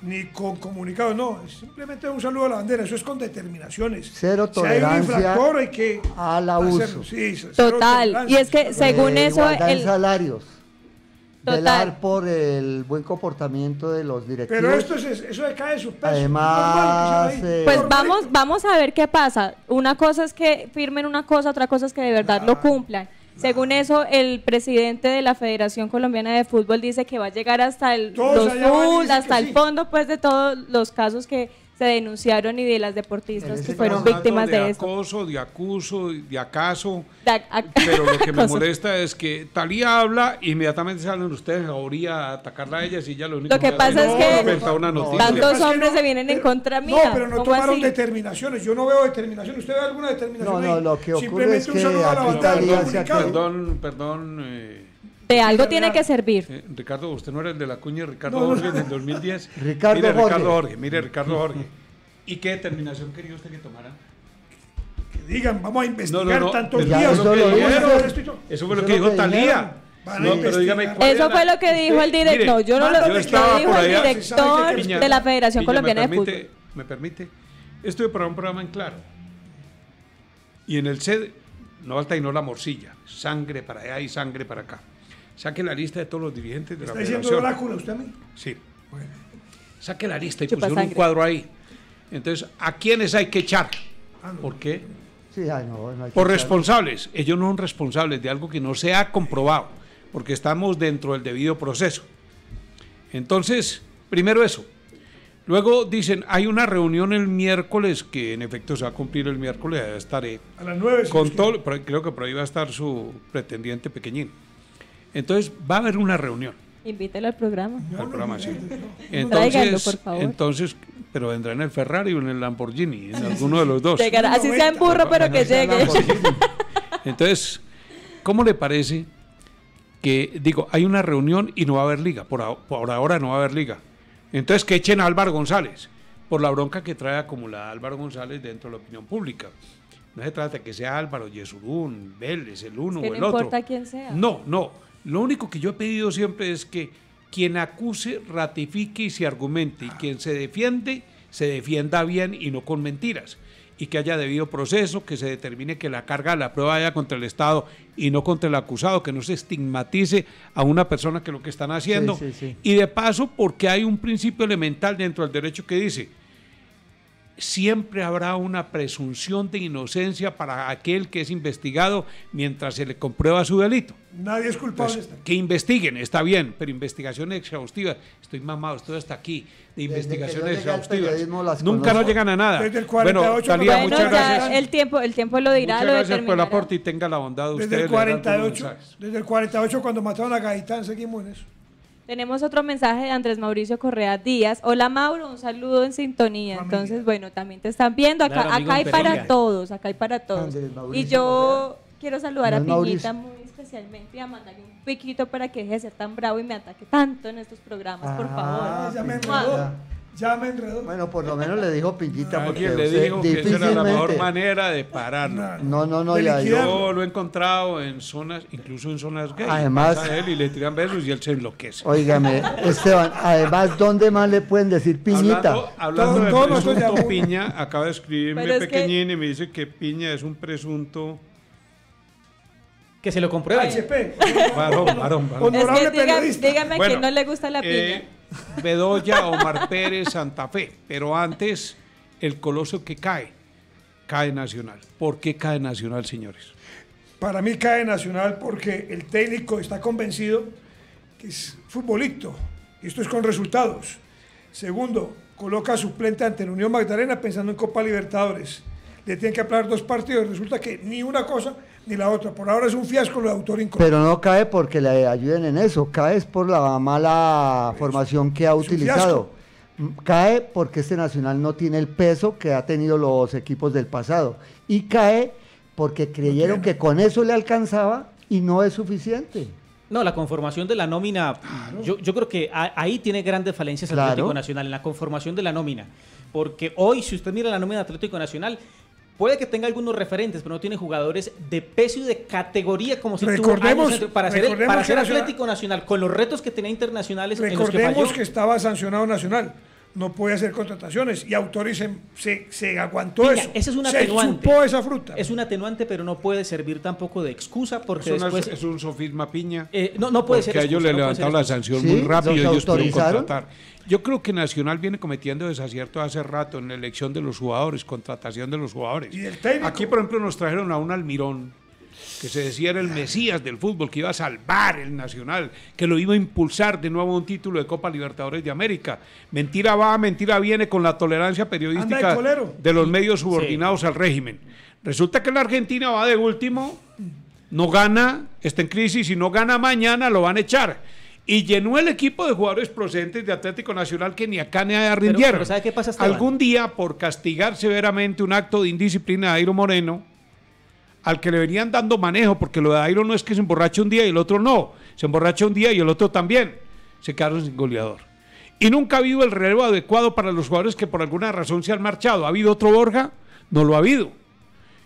ni con comunicados, no, es simplemente un saludo a la bandera, eso es con determinaciones. Cero tolerancia si hay un hay que al abuso. Total, y es que según eso... El, salarios. Velar por el buen comportamiento de los directivos. Pero esto es, eso cae su peso. Además, eh, pues vamos, vamos a ver qué pasa. Una cosa es que firmen una cosa, otra cosa es que de verdad lo cumplan. Según eso, el presidente de la Federación Colombiana de Fútbol dice que va a llegar hasta el, hasta el fondo pues de todos los casos que se denunciaron y de las deportistas que fueron víctimas de, de esto. De acoso, de acuso, de acaso. pero lo que me molesta es que Talía habla, inmediatamente salen ustedes a a atacarla a ella y ya lo único lo que, pasa es que tantos hombres se vienen en contra mía. No, pero no tomaron determinaciones. Yo no veo determinación. ¿Usted ve alguna determinación? No, no, lo que ocurre es que Perdón, perdón. Eh, de algo tiene que servir. Eh, Ricardo, usted no era el de la cuña Ricardo Jorge en el 2010. Ricardo mire, Jorge. Ricardo Jorge. Mire, Ricardo Jorge. ¿Y qué determinación quería usted que tomara? Que digan, vamos a investigar no, no, tantos días. Eso, lo eso fue lo que dijo Talía. No, pero dígame, Eso fue lo que dijo el director. yo no lo, yo dijo el director de la Federación Colombiana de Fútbol. Me permite. Estuve para un programa en Claro. Y en el sed no falta y no la morcilla. Sangre para allá y sangre para acá. Saque la lista de todos los dirigentes de la. ¿Está diciendo Oráculo usted a mí? Sí. Bueno. Saque la lista y pusieron un cuadro ahí. Entonces, ¿a quiénes hay que echar? Ah, ¿Por qué? Sí, ay, no, no Por responsables. Ellos no son responsables de algo que no se ha comprobado, porque estamos dentro del debido proceso. Entonces, primero eso. Luego dicen, hay una reunión el miércoles, que en efecto se va a cumplir el miércoles, estaré. A las nueve. Con todo, creo que por ahí va a estar su pretendiente pequeñín. Entonces, va a haber una reunión. Invítelo al programa. al programa, sí. Entonces, por favor. entonces, pero vendrá en el Ferrari o en el Lamborghini, en alguno de los dos. así sea en burro, pero que llegue. Entonces, ¿cómo le parece que, digo, hay una reunión y no va a haber liga? Por, por ahora no va a haber liga. Entonces, que echen a Álvaro González por la bronca que trae acumulada Álvaro González dentro de la opinión pública. No se trata de que sea Álvaro, Yesurún, Vélez, el uno o el no otro. No importa quién sea. No, no. Lo único que yo he pedido siempre es que quien acuse ratifique y se argumente, y quien se defiende, se defienda bien y no con mentiras, y que haya debido proceso, que se determine que la carga de la prueba haya contra el Estado y no contra el acusado, que no se estigmatice a una persona que lo que están haciendo, y de paso porque hay un principio elemental dentro del derecho que dice, siempre habrá una presunción de inocencia para aquel que es investigado mientras se le comprueba su delito. Nadie es culpable. que investiguen, está bien, pero investigaciones exhaustivas. Estoy mamado, estoy hasta aquí de investigaciones exhaustivas. Nunca no llegan a nada. Desde el 48, bueno, muchas gracias. El tiempo, el tiempo lo dirá. Muchas gracias por el aporte y tenga la bondad de desde ustedes. El 48, desde el 48, cuando mataron a Gaitán, seguimos en eso. Tenemos otro mensaje de Andrés Mauricio Correa Díaz. Hola Mauro, un saludo en sintonía. Entonces, bueno, también te están viendo. Acá, acá hay para todos, acá hay para todos. Y yo quiero saludar a Piñita muy especialmente y a mandarle un piquito para que deje de ser tan bravo y me ataque tanto en estos programas, por ah, favor. Ya me ya me enredó. Bueno, por lo menos le dijo Piñita porque le dijo que esa era la mejor manera de pararlo. No, no, no, ya yo lo he encontrado en zonas, incluso en zonas gay. Además, a él y le tiran besos y él se enloquece. Óigame, Esteban, además, ¿dónde más le pueden decir Piñita? Hablando, hablando de presunto Piña, acaba de escribirme Pequeñín y me dice que Piña es un presunto que se lo compruebe. HP. Varón, varón, varón. Es que dígame, dígame bueno, que no le gusta la piña. Eh, Bedoya, Omar Pérez, Santa Fe. Pero antes, el coloso que cae, cae Nacional. ¿Por qué cae Nacional, señores? Para mí cae Nacional porque el técnico está convencido que es futbolito. Y esto es con resultados. Segundo, coloca suplente ante la Unión Magdalena pensando en Copa Libertadores. Le tienen que aplacar dos partidos. Resulta que ni una cosa ni la otra. Por ahora es un fiasco lo de autor Pero no cae porque le ayuden en eso, cae por la mala formación que ha utilizado. Mm, cae porque este Nacional no tiene el peso que ha tenido los equipos del pasado. Y cae porque creyeron que con eso le alcanzaba y no es suficiente. No, la conformación de la nómina, yo, creo que ahí tiene grandes falencias el Atlético Nacional, en la conformación de la nómina. Porque hoy, si usted mira la nómina de Atlético Nacional, puede que tenga algunos referentes, pero no tiene jugadores de peso y de categoría como si recordemos, para ser, para ser Atlético Nacional, con los retos que tenía internacionales. Recordemos que, estaba sancionado Nacional no puede hacer contrataciones y Autori se, se, aguantó eso. Esa es una se atenuante. esa fruta. Es un atenuante, pero no puede servir tampoco de excusa porque es, después... es un sofisma piña. Eh, no, no puede ser. Porque a ellos le levantaron la sanción muy rápido y ellos pudieron contratar. Yo creo que Nacional viene cometiendo desacierto hace rato en la elección de los jugadores, contratación de los jugadores. ¿Y Aquí, por ejemplo, nos trajeron a un Almirón que se decía era el Mesías del fútbol, que iba a salvar el Nacional, que lo iba a impulsar de nuevo a un título de Copa Libertadores de América. Mentira va, mentira viene con la tolerancia periodística de los medios subordinados al régimen. Resulta que la Argentina va de último, no gana, está en crisis y no gana mañana, lo van a echar y llenó el equipo de jugadores procedentes de Atlético Nacional que ni acá ni allá rindieron. ¿sabe qué pasa, Algún día, por castigar severamente un acto de indisciplina de Airo Moreno, al que le venían dando manejo, porque lo de Airo no es que se emborrache un día y el otro no, se emborracha un día y el otro también, se quedaron sin goleador. Y nunca ha habido el relevo adecuado para los jugadores que por alguna razón se han marchado. ¿Ha habido otro Borja? No lo ha habido.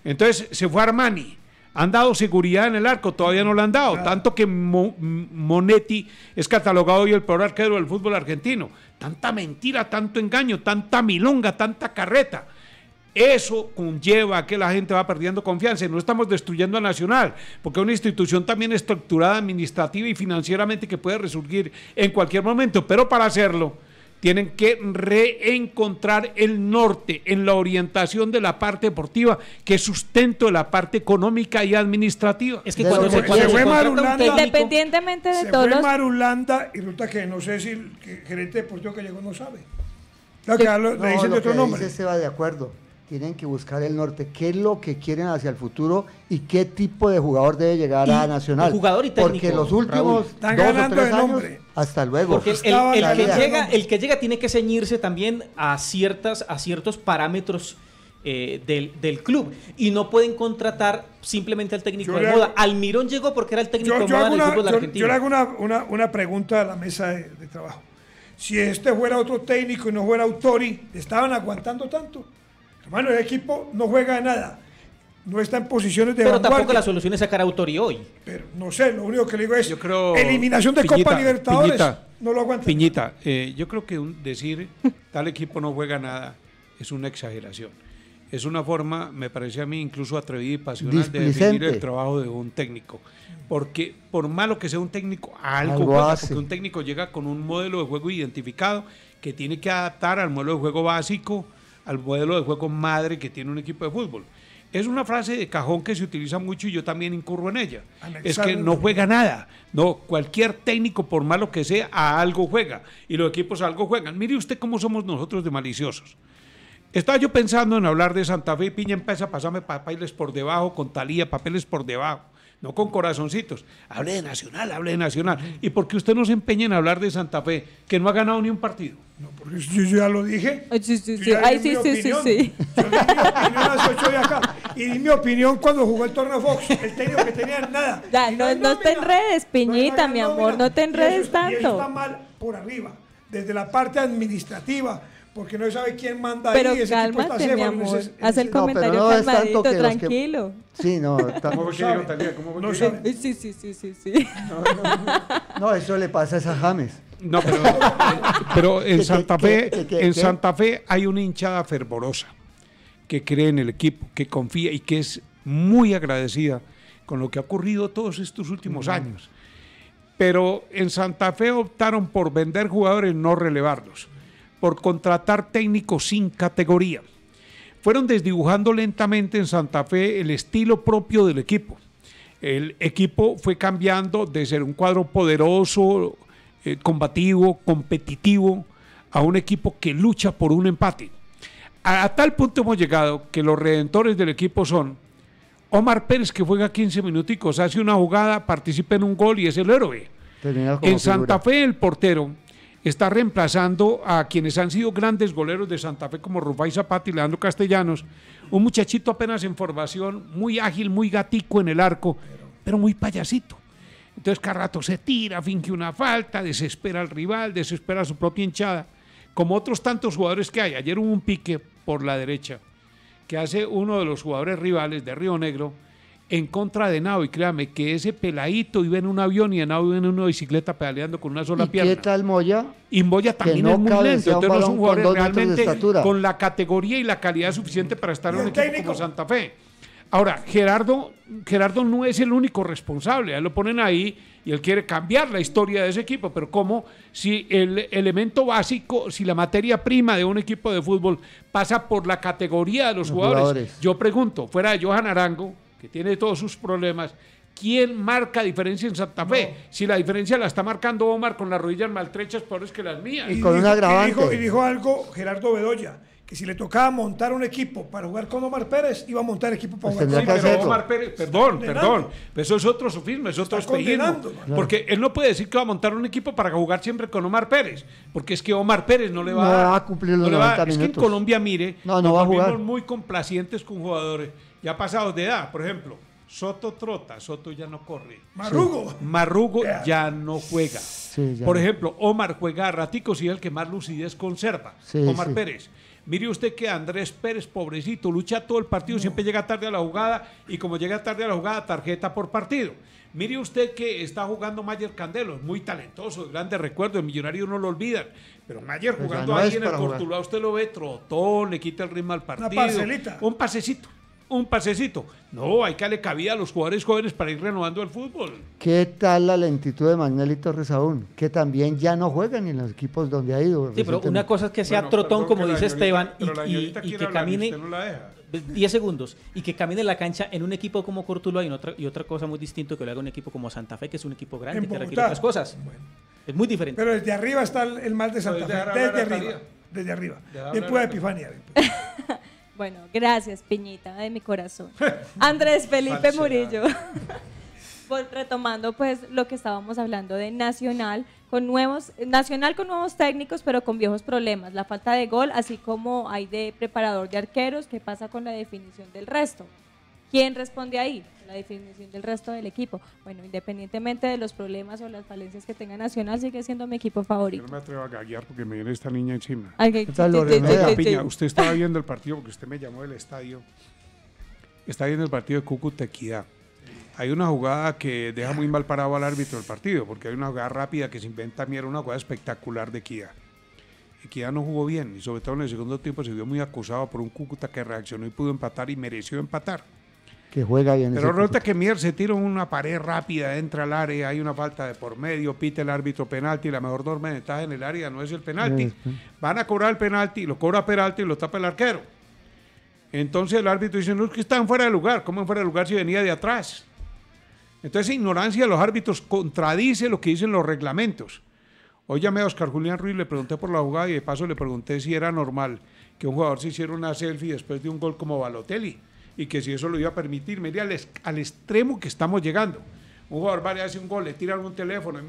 Entonces se fue Armani. Han dado seguridad en el arco, todavía no lo han dado. Tanto que Monetti es catalogado hoy el peor arquero del fútbol argentino. Tanta mentira, tanto engaño, tanta milonga, tanta carreta. Eso conlleva a que la gente va perdiendo confianza y no estamos destruyendo a Nacional, porque es una institución también estructurada administrativa y financieramente que puede resurgir en cualquier momento, pero para hacerlo tienen que reencontrar el norte en la orientación de la parte deportiva, que es sustento de la parte económica y administrativa. Es que cuando se, fue Marulanda, independientemente de se todos fue Marulanda y resulta que no sé si el gerente deportivo que llegó no sabe. Lo que le dicen de otro nombre. se va de acuerdo tienen que buscar el norte, qué es lo que quieren hacia el futuro y qué tipo de jugador debe llegar a Nacional. Jugador y técnico, Porque los últimos dos o tres años, hasta luego. Porque el, que llega, el que llega tiene que ceñirse también a, ciertas, a ciertos parámetros eh, del, club y no pueden contratar simplemente al técnico de moda. Almirón llegó porque era el técnico de moda en el fútbol argentino. Yo le hago una, una, pregunta a la mesa de, de trabajo. Si este fuera otro técnico y no fuera Autori, ¿estaban aguantando tanto? Hermano, el equipo no juega nada. No está en posiciones de Pero tampoco la solución es sacar a Autori hoy. Pero no sé, lo único que le digo es eliminación de Copa Libertadores. no lo aguanta. Piñita, eh, yo creo que decir tal equipo no juega nada es una exageración. Es una forma, me parece a mí, incluso atrevida y pasional de definir el trabajo de un técnico. Porque por malo que sea un técnico, algo, juega, porque un técnico llega con un modelo de juego identificado que tiene que adaptar al modelo de juego básico al modelo de juego madre que tiene un equipo de fútbol. Es una frase de cajón que se utiliza mucho y yo también incurro en ella. Es que no juega nada. No, cualquier técnico, por malo que sea, a algo juega. Y los equipos a algo juegan. Mire usted cómo somos nosotros de maliciosos. Estaba yo pensando en hablar de Santa Fe y Piña empieza a pasarme papeles por debajo, con talía, papeles por debajo no con corazoncitos. Hable de Nacional, hable de Nacional. ¿Y por qué usted no se empeña en hablar de Santa Fe, que no ha ganado ni un partido? No, porque yo, ya lo dije. sí, sí, sí. Ay, sí, sí, sí, sí. Yo di mi opinión hace ocho días acá. Y di mi opinión cuando jugó el torneo Fox. El técnico que tenía nada. Ya, no, no, te enredes, Piñita, mi amor. No te enredes tanto. Y eso está mal por arriba. Desde la parte administrativa porque no sabe quién manda pero ahí. cálmate, mi amor. Haz el comentario no, calmadito, tranquilo. Sí, no. ¿Cómo que digo, Talía? ¿Cómo no sabe. Sí, sí, sí, sí, sí. No, eso le pasa a James. No, pero, pero en Santa Fe, en Santa Fe hay una hinchada fervorosa que cree en el equipo, que confía y que es muy agradecida con lo que ha ocurrido todos estos últimos años. Pero en Santa Fe optaron por vender jugadores, no relevarlos por contratar técnicos sin categoría. Fueron desdibujando lentamente en Santa Fe el estilo propio del equipo. El equipo fue cambiando de ser un cuadro poderoso, eh, combativo, competitivo, a un equipo que lucha por un empate. A, tal punto hemos llegado que los redentores del equipo son Omar Pérez, que juega 15 minuticos, hace una jugada, participa en un gol y es el héroe. En Santa Fe, el portero está reemplazando a quienes han sido grandes goleros de Santa Fe como Rufai Zapata y Leandro Castellanos, un muchachito apenas en formación, muy ágil, muy gatico en el arco, pero muy payasito. Entonces cada rato se tira, finge una falta, desespera al rival, desespera a su propia hinchada. Como otros tantos jugadores que hay. Ayer hubo un pique por la derecha que hace uno de los jugadores rivales de Río Negro en contra de Nao. Y créame que ese peladito iba en un avión y Nao iba en una bicicleta pedaleando con una sola ¿Y pierna. ¿Qué tal Moya? Y Moya también es muy lento. Entonces no es un jugador realmente con la categoría y la calidad suficiente para estar en un equipo como Santa Fe. Ahora, Gerardo, Gerardo no es el único responsable. él lo ponen ahí y él quiere cambiar la historia de ese equipo. Pero ¿cómo? Si el elemento básico, si la materia prima de un equipo de fútbol pasa por la categoría de los, jugadores, jugadores, yo pregunto, fuera de Johan Arango, que tiene todos sus problemas, ¿quién marca diferencia en Santa Fe? Si la diferencia la está marcando Omar con las rodillas maltrechas, peores que las mías. Y, con y dijo, y dijo algo Gerardo Bedoya que si le tocaba montar un equipo para jugar con Omar Pérez, iba a montar equipo para pues jugar con Omar Pérez. Omar Pérez, perdón, perdón, eso es otro sufismo, es otro espejismo. Porque él no puede decir que va a montar un equipo para jugar siempre con Omar Pérez, porque es que Omar Pérez no le va, no va a cumplir los no 90 Es que en Colombia, mire, no, no va a jugar. muy complacientes con jugadores ya pasados de edad, por ejemplo. Soto trota, Soto ya no corre. Marrugo. Marrugo ya no juega. Por ejemplo, Omar juega a raticos y es el que más lucidez conserva. Omar Pérez. Mire usted que Andrés Pérez, pobrecito, lucha todo el partido, siempre llega tarde a la jugada y como llega tarde a la jugada, tarjeta por partido. Mire usted que está jugando Mayer Candelo, muy talentoso, grande recuerdo, el millonario no lo olvidan. Pero Mayer pues jugando ahí en el Cortuluá, usted lo ve trotón, le quita el ritmo al partido. Un pasecito un pasecito. No, hay que darle cabida a los jugadores jóvenes para ir renovando el fútbol. ¿Qué tal la lentitud de Magnelli Torres aún? Que también ya no juegan en los equipos donde ha ido. Sí, pero una cosa es que sea trotón, como dice Esteban, y, que camine 10 segundos y que camine la cancha en un equipo como Cortuluá y, otra, y otra cosa muy distinto que lo haga un equipo como Santa Fe, que es un equipo grande, que requiere otras cosas. Es muy diferente. Pero desde arriba está el mal de Santa Fe. Desde, arriba. Desde arriba. Después de Epifania. Bueno, gracias, Piñita, de mi corazón. Andrés Felipe Murillo. retomando pues lo que estábamos hablando de Nacional con nuevos Nacional con nuevos técnicos pero con viejos problemas la falta de gol así como hay de preparador de arqueros qué pasa con la definición del resto quién responde ahí la definición del resto del equipo. Bueno, independientemente de los problemas o las falencias que tenga Nacional, sigue siendo mi equipo favorito. Yo no me atrevo a gaguear porque me viene esta niña encima. Piña, usted estaba viendo el partido porque usted me llamó del estadio. Está viendo el partido de Cúcuta Equidad. Hay una jugada que deja muy mal parado al árbitro del partido, porque hay una jugada rápida que se inventa a mí, era una jugada espectacular de Equidad. Equidad no jugó bien y sobre todo en el segundo tiempo se vio muy acusado por un Cúcuta que reaccionó y pudo empatar y mereció empatar que juega bien. Pero resulta que Mier se tira una pared rápida, entra al área, hay una falta de por medio, pita el árbitro penalti, la mejor norma de en el área no es el penalti. Van a cobrar el penalti, lo cobra penalti y lo tapa el arquero. Entonces el árbitro dice, no es que están fuera de lugar, ¿cómo en fuera de lugar si venía de atrás? Entonces ignorancia de los árbitros contradice lo que dicen los reglamentos. Hoy llamé a Oscar Julián Ruiz, le pregunté por la jugada y de paso le pregunté si era normal que un jugador se hiciera una selfie después de un gol como Balotelli y que si eso lo iba a permitir, mire al, al extremo que estamos llegando. Un jugador va hace un gol, le tira un teléfono,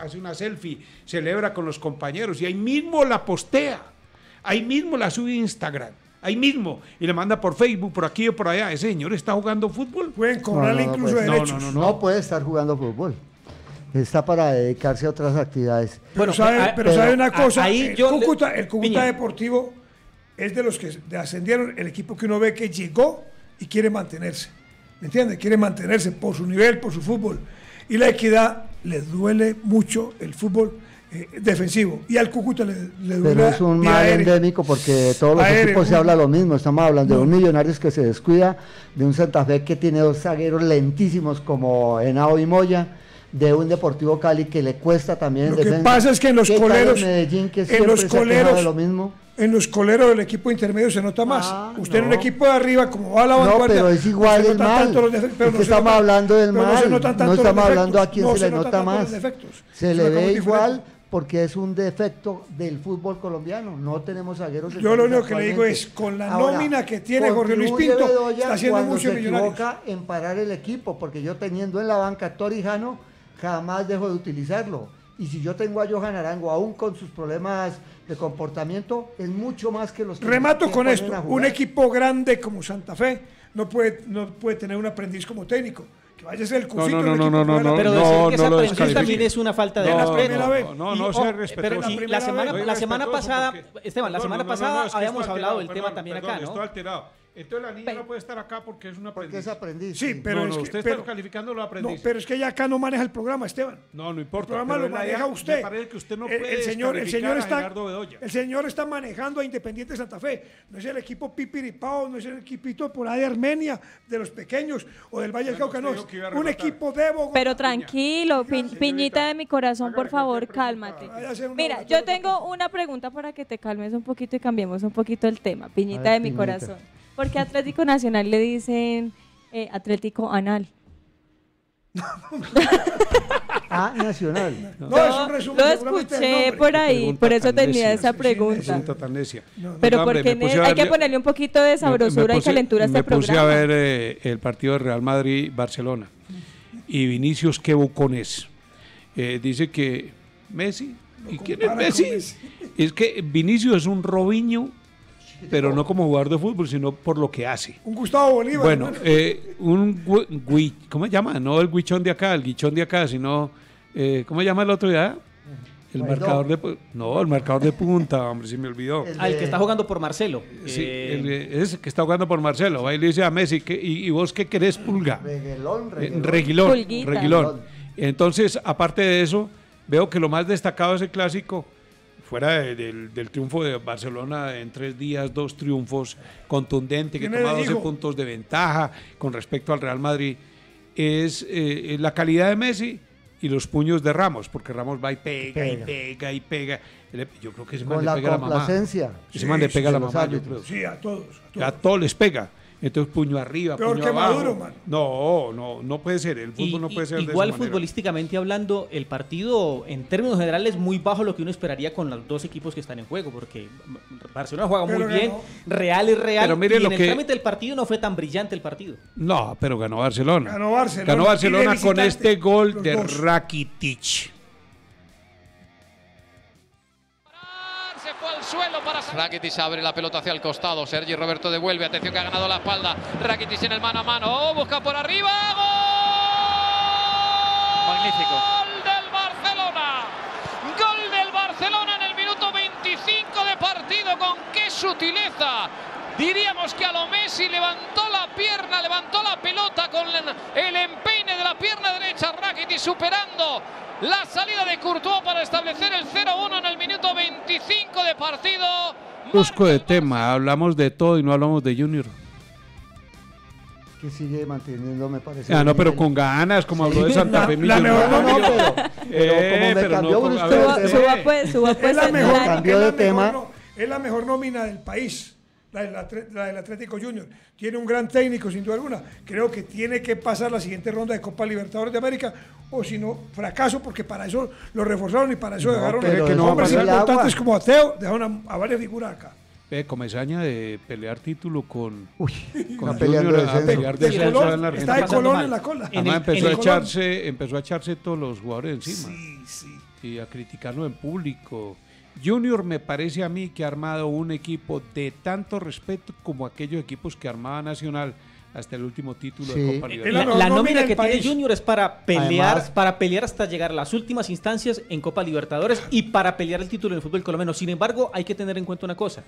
hace una selfie, celebra con los compañeros y ahí mismo la postea, ahí mismo la sube a Instagram, ahí mismo y le manda por Facebook, por aquí o por allá. Ese señor está jugando fútbol. Pueden cobrarle incluso pues, derechos. No, no, puede estar jugando fútbol. Está para dedicarse a otras actividades. Bueno, sabe, pero, sabe una cosa, el, Cúcuta, el Cúcuta Deportivo es de los que ascendieron, el equipo que uno ve que llegó y quiere mantenerse. ¿Me entiende? Quiere mantenerse por su nivel, por su fútbol. Y la equidad le duele mucho el fútbol eh, defensivo. Y al Cúcuta le, duele. Pero es un mal endémico porque todos los equipos se habla lo mismo. Estamos hablando de un Millonarios que se descuida, de un Santa Fe que tiene dos zagueros lentísimos como Henao y Moya de un Deportivo Cali que le cuesta también lo que pasa es que en los coleros Medellín que en los coleros lo mismo en los coleros del equipo intermedio se nota más. Ah, Usted en un equipo de arriba, como va a la vanguardia. No, pero es igual el mal. Pero estamos hablando del mal. No, estamos hablando a quién se, le nota más. Se le ve igual porque es un defecto del fútbol colombiano. No tenemos zagueros. Yo lo único que le digo es, con la nómina que tiene Jorge Luis Pinto, está haciendo mucho se equivoca en parar el equipo, porque yo teniendo en la banca a Torijano, jamás dejo de utilizarlo. Y si yo tengo a Johan Arango, aún con sus problemas de comportamiento es mucho más que los que Remato con esto, un equipo grande como Santa Fe no puede, no puede tener un aprendiz como técnico. que vaya a ser el cusito. No, no, no, no, no, Pero decir que esa prensa también es una falta de respeto. No, no, no, sea respetuoso. La semana, la semana pasada, Esteban, la semana pasada habíamos hablado del tema también acá, ¿no? Estoy alterado. Entonces la niña no puede estar acá porque es una aprendiz. Porque es aprendiz. Sí, pero no, es no, que, usted pero, está calificando lo aprendiz. No, pero es que ella acá no maneja el programa, Esteban. No, no importa. El programa lo maneja usted. Me parece que usted no el, puede el señor, el señor está, Bedoya. el señor está manejando a Independiente Santa Fe. No es el equipo Pipiripao, no es el equipito por ahí de Armenia, de los pequeños o del Valle del Cauca, no. Es un equipo de Bogotá. Pero tranquilo, pi, piñita de mi corazón, por favor, cálmate. Mira, yo tengo una pregunta para que te calmes un poquito y cambiemos un poquito el tema. Piñita de mi corazón. ¿Por qué Atlético Nacional le dicen eh, Atlético Anal? ah, Nacional. No, no es un resumen, lo escuché por ahí, por eso tenía esa pregunta. Pero porque hay que ponerle un poquito de sabrosura me, y calentura a este programa. Me puse a ver eh, el partido de Real Madrid-Barcelona y Vinicius, qué bucones. Eh, dice que Messi, ¿y quién es Messi? Messi? Es que Vinicius es un Robinho pero no como jugador de fútbol, sino por lo que hace. Un Gustavo Bolívar. Bueno, eh, un gui, ¿cómo se llama? No el guichón de acá, el guichón de acá, sino, eh, ¿cómo se llama el otro ya? El marcador de no, el marcador de punta, hombre, se me olvidó. El, ah, el que está jugando por Marcelo. Sí, eh, el, ese que está jugando por Marcelo. Ahí le dice a Messi, y, vos qué querés, Pulga? Reguilón, reguilón. reguilón, reguilón. Entonces, aparte de eso, veo que lo más destacado es el clásico fuera del, triunfo de Barcelona en tres días, dos triunfos contundentes, que toma 12 puntos de ventaja con respecto al Real Madrid, es eh, la calidad de Messi y los puños de Ramos, porque Ramos va y pega, y pega y pega. Yo creo que ese man le pega a la mamá. Ese man le pega a la mamá, yo creo. Sí, a todos. A todos, a todos les pega. Entonces puño arriba, Peor puño que abajo. Maduro, man. No, no, no puede ser. El fútbol y, no puede ser Igual de esa futbolísticamente hablando, el partido en términos generales es muy bajo lo que uno esperaría con los dos equipos que están en juego, porque Barcelona juega Pero muy bien, ganó. Real es real. Pero mire y en lo el que- trámite del partido no fue tan brillante el partido. No, pero ganó Barcelona. Ganó Barcelona. Ganó Barcelona con este gol de. Rakitic. Al suelo para Rakitic abre la pelota hacia el costado. Sergi Roberto devuelve. Atención que ha ganado la espalda. Rakitic en el mano a mano. Oh, busca por arriba. ¡Gol! Magnífico. Gol del Barcelona. Gol del Barcelona en el minuto 25 de partido. Con qué sutileza. Diríamos que a lo Messi levantó la pierna, levantó la pelota con el empeine de la pierna derecha. Rakitic superando la salida de Courtois para establecer el 0-1 en el minuto 25 de partido. Busco de tema, hablamos de todo y no hablamos de Junior. Que sigue manteniendo, me parece. Ah, no, pero con ganas, como habló de Santa Fe la mejor. No, no, pero, pero Eh, como me cambió no usted Suba, suba pues, suba pues. Es la el mejor, like. Cambió de tema. es la mejor nómina del país. La del, la del Atlético Junior. Tiene un gran técnico, sin duda alguna. Creo que tiene que pasar la siguiente ronda de Copa Libertadores de América, o si no, fracaso, porque para eso lo reforzaron y para eso No, dejaron pero que no a hombres agua. importantes como Ateo, dejaron a, a varias figuras acá. Ve, comezaña de pelear título con, Uy, con está peleando Junior, a descenso. pelear descenso Colón, en la está de Colón mal. en la cola. En Además el- empezó, en a echarse, empezó a echarse todos los jugadores encima Sí, sí. y a criticarlo en público. Junior me parece a mí que ha armado un equipo de tanto respeto como aquellos equipos que armaba Nacional hasta el último título Sí. de Copa Es Libertadores. La, nómina que tiene. Junior es para pelear, Además- para pelear hasta llegar a las últimas instancias en Copa Libertadores y para pelear el título en el fútbol colombiano. Sin embargo, hay que tener en cuenta una cosa.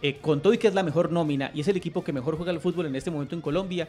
Eh, con todo y que es la mejor nómina y es el equipo que mejor juega el fútbol en este momento en Colombia,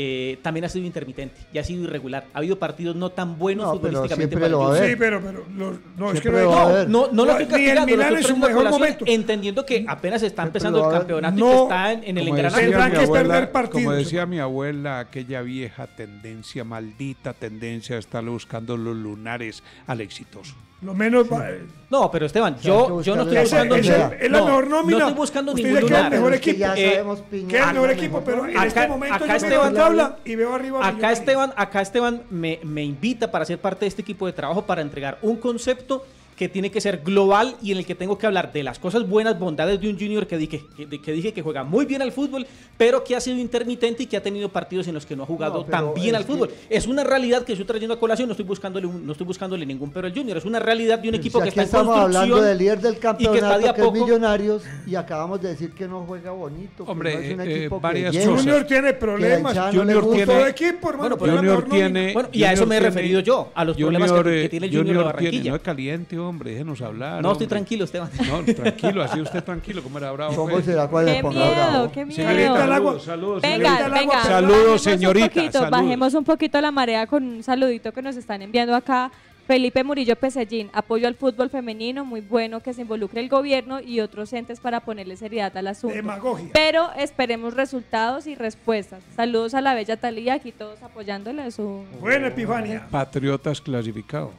eh, también ha sido intermitente y ha sido irregular. Ha habido partidos no tan buenos No, pero futbolísticamente siempre para lo el. Sí, pero, pero los- no, es que Siempre no, lo no. No, no lo No, estoy ni el castigando, lo estoy en mejor momento. entendiendo que apenas está Siempre empezando lo el campeonato y No, que está en, en el Como engranaje. Como decía mi abuela, aquella vieja tendencia, maldita tendencia a estarle buscando los lunares al exitoso. Lo menos. va- No, pero Esteban, yo, yo no estoy buscando Ese- ningún- es la no, mejor nómina. No estoy buscando Usted ningún que es el mejor Es que equipo. ya Eh, sabemos, Piña, que es el mejor equipo, pero en Acá- este momento acá yo miro Esteban- la tabla y veo arriba. a Acá. Esteban, acá Esteban me, me invita para ser parte de este equipo de trabajo para entregar un concepto que tiene que ser global y en el que tengo que hablar de las cosas buenas, bondades de un junior que dije que, que dije que juega muy bien al fútbol, pero que ha sido intermitente y que ha tenido partidos en los que no ha jugado tan bien al fútbol. Es una realidad que estoy trayendo a colación, no estoy buscándole, no estoy buscándole ningún pero el junior, es una realidad de un equipo que está en estamos hablando del líder del campeonato, que, es Millonarios, y acabamos de decir que no juega bonito. Hombre, no es un eh, equipo varias que Junior tiene problemas, Junior tiene equipo, hermano, bueno, Junior tiene, bueno, y a eso me he referido yo, a los problemas que, tiene el Junior, de Barranquilla. no es caliente, hombre, déjenos hablar. No, estoy tranquilo, Esteban. No, tranquilo, así usted tranquilo, como era bravo. ¿Cómo será cuál Qué miedo, qué miedo. Saludos, saludos. Venga, venga. Saludos, señorita. Bajemos un poquito la marea con un saludito que nos están enviando acá. Felipe Murillo Pesellín, apoyo al fútbol femenino, muy bueno que se involucre el gobierno y otros entes para ponerle seriedad al asunto. Demagogia. Pero esperemos resultados y respuestas. Saludos a la bella Talía, aquí todos apoyándole a su... Buena Epifania. Patriotas clasificado.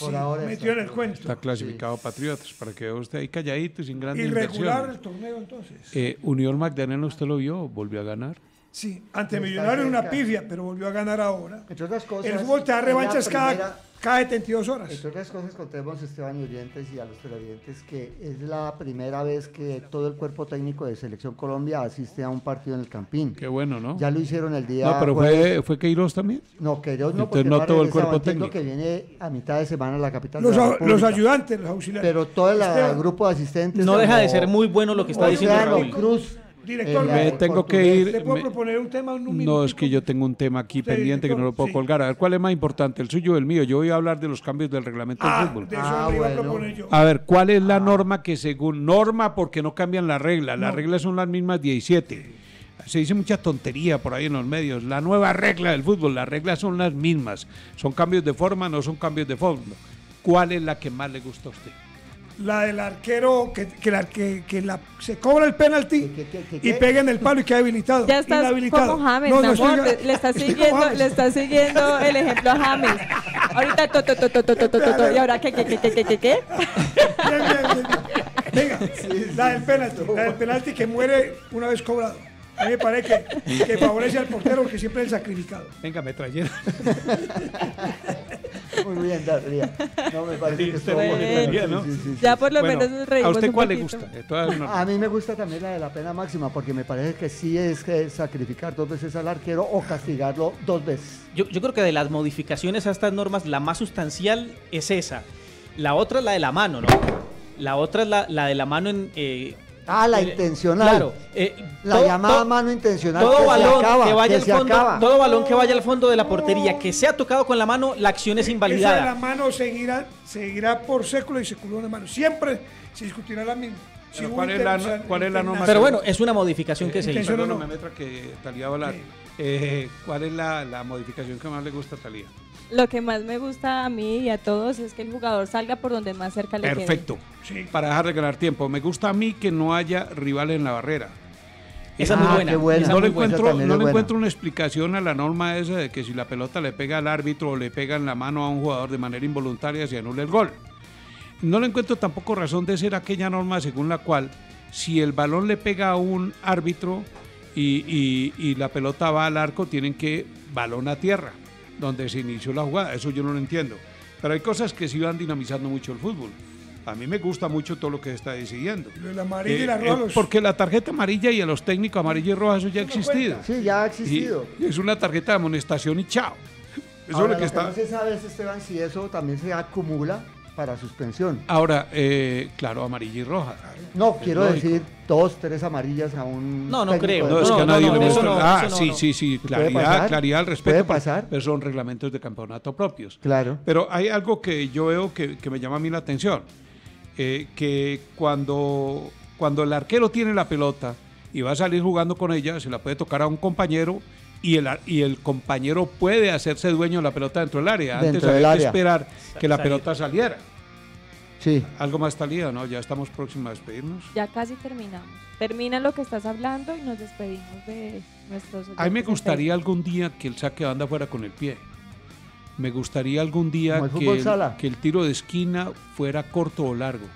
Por ahora metió en el cuento. Está clasificado Patriotas, para que usted ahí calladito y sin grandes Irregular el torneo entonces. Eh, Unión Magdalena, usted lo vio, volvió a ganar. Sí, ante Millonarios una pifia, pero volvió a ganar ahora. Entre otras cosas, el fútbol te da revanchas cada, cada 72 horas. Entre otras cosas, contemos, Esteban y oyentes y a los televidentes, que es la primera vez que todo el cuerpo técnico de Selección Colombia asiste a un partido en el Campín. Qué bueno, ¿no? Ya lo hicieron el día. No, pero fue, fue Queiroz también. No, Queiroz no, porque no todo el cuerpo técnico. que viene a mitad de semana a la capital. Los, los ayudantes, los auxiliares. Pero todo el grupo de asistentes. No deja de ser muy bueno lo que está diciendo Raúl. Cruz Director, me tengo que ir. ¿Le puedo proponer un tema? Un no, es que yo tengo un tema aquí pendiente que no lo puedo colgar. A ver, ¿cuál es más importante, el suyo o el mío? Yo voy a hablar de los cambios del reglamento ah, del fútbol. De eso ah, iba a, proponer yo. a ver, ¿cuál es la norma que según norma, porque no cambian las reglas? Las reglas son las mismas 17. Se dice mucha tontería por ahí en los medios. La nueva regla del fútbol, las reglas son las mismas. Son cambios de forma, no son cambios de fondo. ¿Cuál es la que más le gusta a usted? La del arquero que, que, la, que, que la, se cobra el penalti y pega en el palo y queda habilitado. Ya estás como James, no, no le, está siguiendo, le está siguiendo el ejemplo a James. Ahorita to, to, to, to, to, to, to, y ahora qué, qué, qué, qué, qué, qué, qué. Bien, bien, bien. Venga, la del penalti, la del penalti que muere una vez cobrado. A mí me parece que, que favorece al portero porque siempre es el sacrificado. Venga, me trajeron. Muy bien, Daría. No, me parece que estuvo bueno. ¿no? Sí, sí, ya por lo menos nos reímos ¿A usted cuál le gusta? A mí me gusta también la de la pena máxima porque me parece que sí es que sacrificar dos veces al arquero o castigarlo dos veces. Yo, yo creo que de las modificaciones a estas normas, la más sustancial es esa. La otra es la de la mano, ¿no? La otra es la, la de la mano en... Eh, Ah, la intencional. Claro. Eh, la llamada mano intencional. Todo balón que, vaya al fondo, todo balón que vaya al fondo de la portería, que sea tocado con la mano, la acción es invalidada. la mano seguirá, seguirá por século y século de mano. Siempre se discutirá la misma. ¿cuál, es la, ¿Cuál es la norma? Pero bueno, es una modificación que se hizo. No, me metra que Talía va a hablar. Eh, ¿Cuál es la, la modificación que más le gusta a Talía? Lo que más me gusta a mí y a todos es que el jugador salga por donde más cerca le Perfecto. Sí. Para dejar de ganar tiempo. Me gusta a mí que no haya rivales en la barrera. Esa es muy ah, buena. No le encuentro, no le encuentro una explicación a la norma esa de que si la pelota le pega al árbitro o le pega en la mano a un jugador de manera involuntaria se anula el gol. No le encuentro tampoco razón de ser aquella norma según la cual si el balón le pega a un árbitro y, y la pelota va al arco, tienen que balón a tierra donde se inició la jugada. Eso yo no lo entiendo. Pero hay cosas que sí van dinamizando mucho el fútbol. A mí me gusta mucho todo lo que se está decidiendo. La amarilla y la eh, roja. Eh, porque la tarjeta amarilla y a los técnicos amarilla y roja, eso ya ha existido. Sí, ya ha existido. es una tarjeta de amonestación y chao. Eso es lo que, está... no se sabe, Esteban, si eso también se acumula para suspensión. Ahora, eh, claro, amarilla y roja. No, quiero decir dos, tres amarillas a un. No, no creo. No, es que a nadie le gusta. Ah, sí, sí, sí. Claridad, claridad al respecto. Puede pasar. Pero son reglamentos de campeonato propios. Claro. Pero hay algo que yo veo que, me llama a mí la atención. Eh, que cuando, cuando el arquero tiene la pelota y va a salir jugando con ella, se la puede tocar a un compañero y el, y el compañero puede hacerse dueño de la pelota dentro del área. Antes había que esperar que la pelota saliera. Sí. Algo más talía, ¿no? Ya estamos próximos a despedirnos. Ya casi terminamos. Termina lo que estás hablando y nos despedimos de nuestros... A mí me gustaría algún día que el saque de banda fuera con el pie. Me gustaría algún día que el, que el tiro de esquina fuera corto o largo.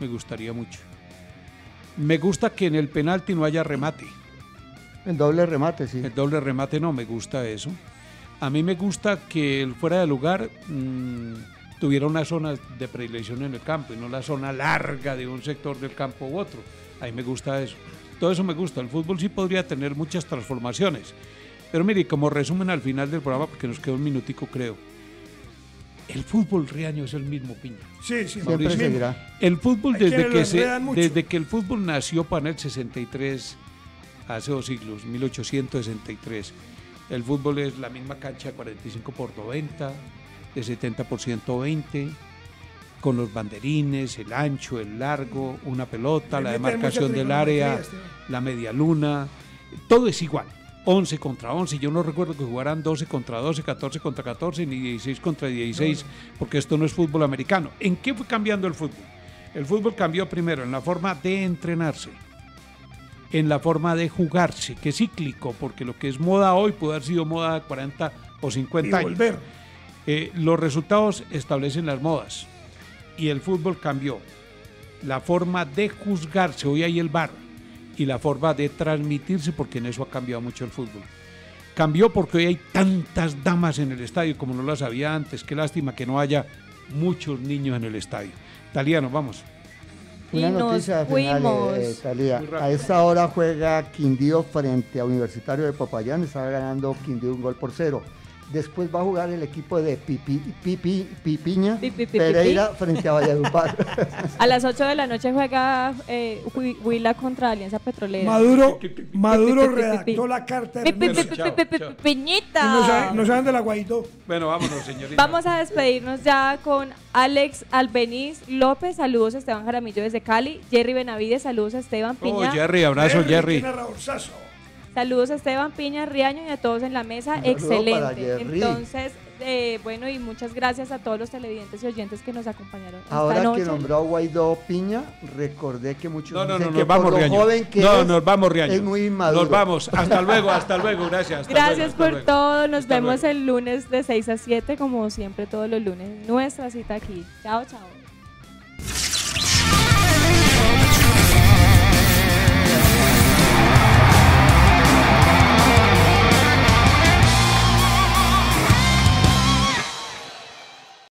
Me gustaría mucho. Me gusta que en el penalti no haya remate. El doble remate, sí. El doble remate no, me gusta eso. A mí me gusta que el fuera de lugar, mmm, tuviera una zona de predilección en el campo y no la zona larga de un sector del campo u otro. A mí me gusta eso. Todo eso me gusta. El fútbol sí podría tener muchas transformaciones. Pero mire, como resumen al final del programa, porque nos queda un minutico creo, el fútbol riaño es el mismo piña. Sí, sí, siempre seguirá. El fútbol desde que, se, desde que el fútbol nació para el 63, hace dos siglos, 1863, el fútbol es la misma cancha 45 por 90, de 70 por 120, con los banderines, el ancho, el largo, una pelota, la demarcación del área, la media luna, todo es igual. 11 contra 11. Yo no recuerdo que jugaran 12 contra 12, 14 contra 14, ni 16 contra 16, porque esto no es fútbol americano. ¿En qué fue cambiando el fútbol? El fútbol cambió primero en la forma de entrenarse, en la forma de jugarse, que es cíclico, porque lo que es moda hoy puede haber sido moda de 40 o 50 años. Eh, los resultados establecen las modas y el fútbol cambió. La forma de juzgarse, hoy hay el bar, y la forma de transmitirse, porque en eso ha cambiado mucho el fútbol. Cambió porque hoy hay tantas damas en el estadio como no las había antes. Qué lástima que no haya muchos niños en el estadio. Talía, nos vamos. Una noticia final, eh, Talía. A esta hora juega Quindío frente a Universitario de Popayán. Está ganando Quindío un gol por cero. Después va a jugar el equipo de Pipi, Pipi, Pipiña Pereira frente a Valledupar. a las 8 de la noche juega eh, Huila contra Alianza Petrolera. Maduro, Maduro redactó la carta. Piñita. No saben de la Guaidó. Bueno, vámonos, señorita. Vamos a despedirnos ya con Alex Albeniz López. Saludos a Esteban Jaramillo desde Cali. Jerry Benavides, saludos a Esteban Piña. Oh, Jerry, abrazo, Jerry. Saludos a Esteban Piña, Riaño y a todos en la mesa. Excelente. Entonces, eh, bueno, y muchas gracias a todos los televidentes y oyentes que nos acompañaron. Ahora que nombró a Guaidó Piña, recordé que muchos no, no, no, nos vamos, por joven que no, nos vamos, Riaño. es muy inmaduro. Nos vamos. Hasta luego, hasta luego. Gracias. gracias por todo. Nos vemos el lunes de 6 a 7, como siempre, todos los lunes. Nuestra cita aquí. Chao, chao.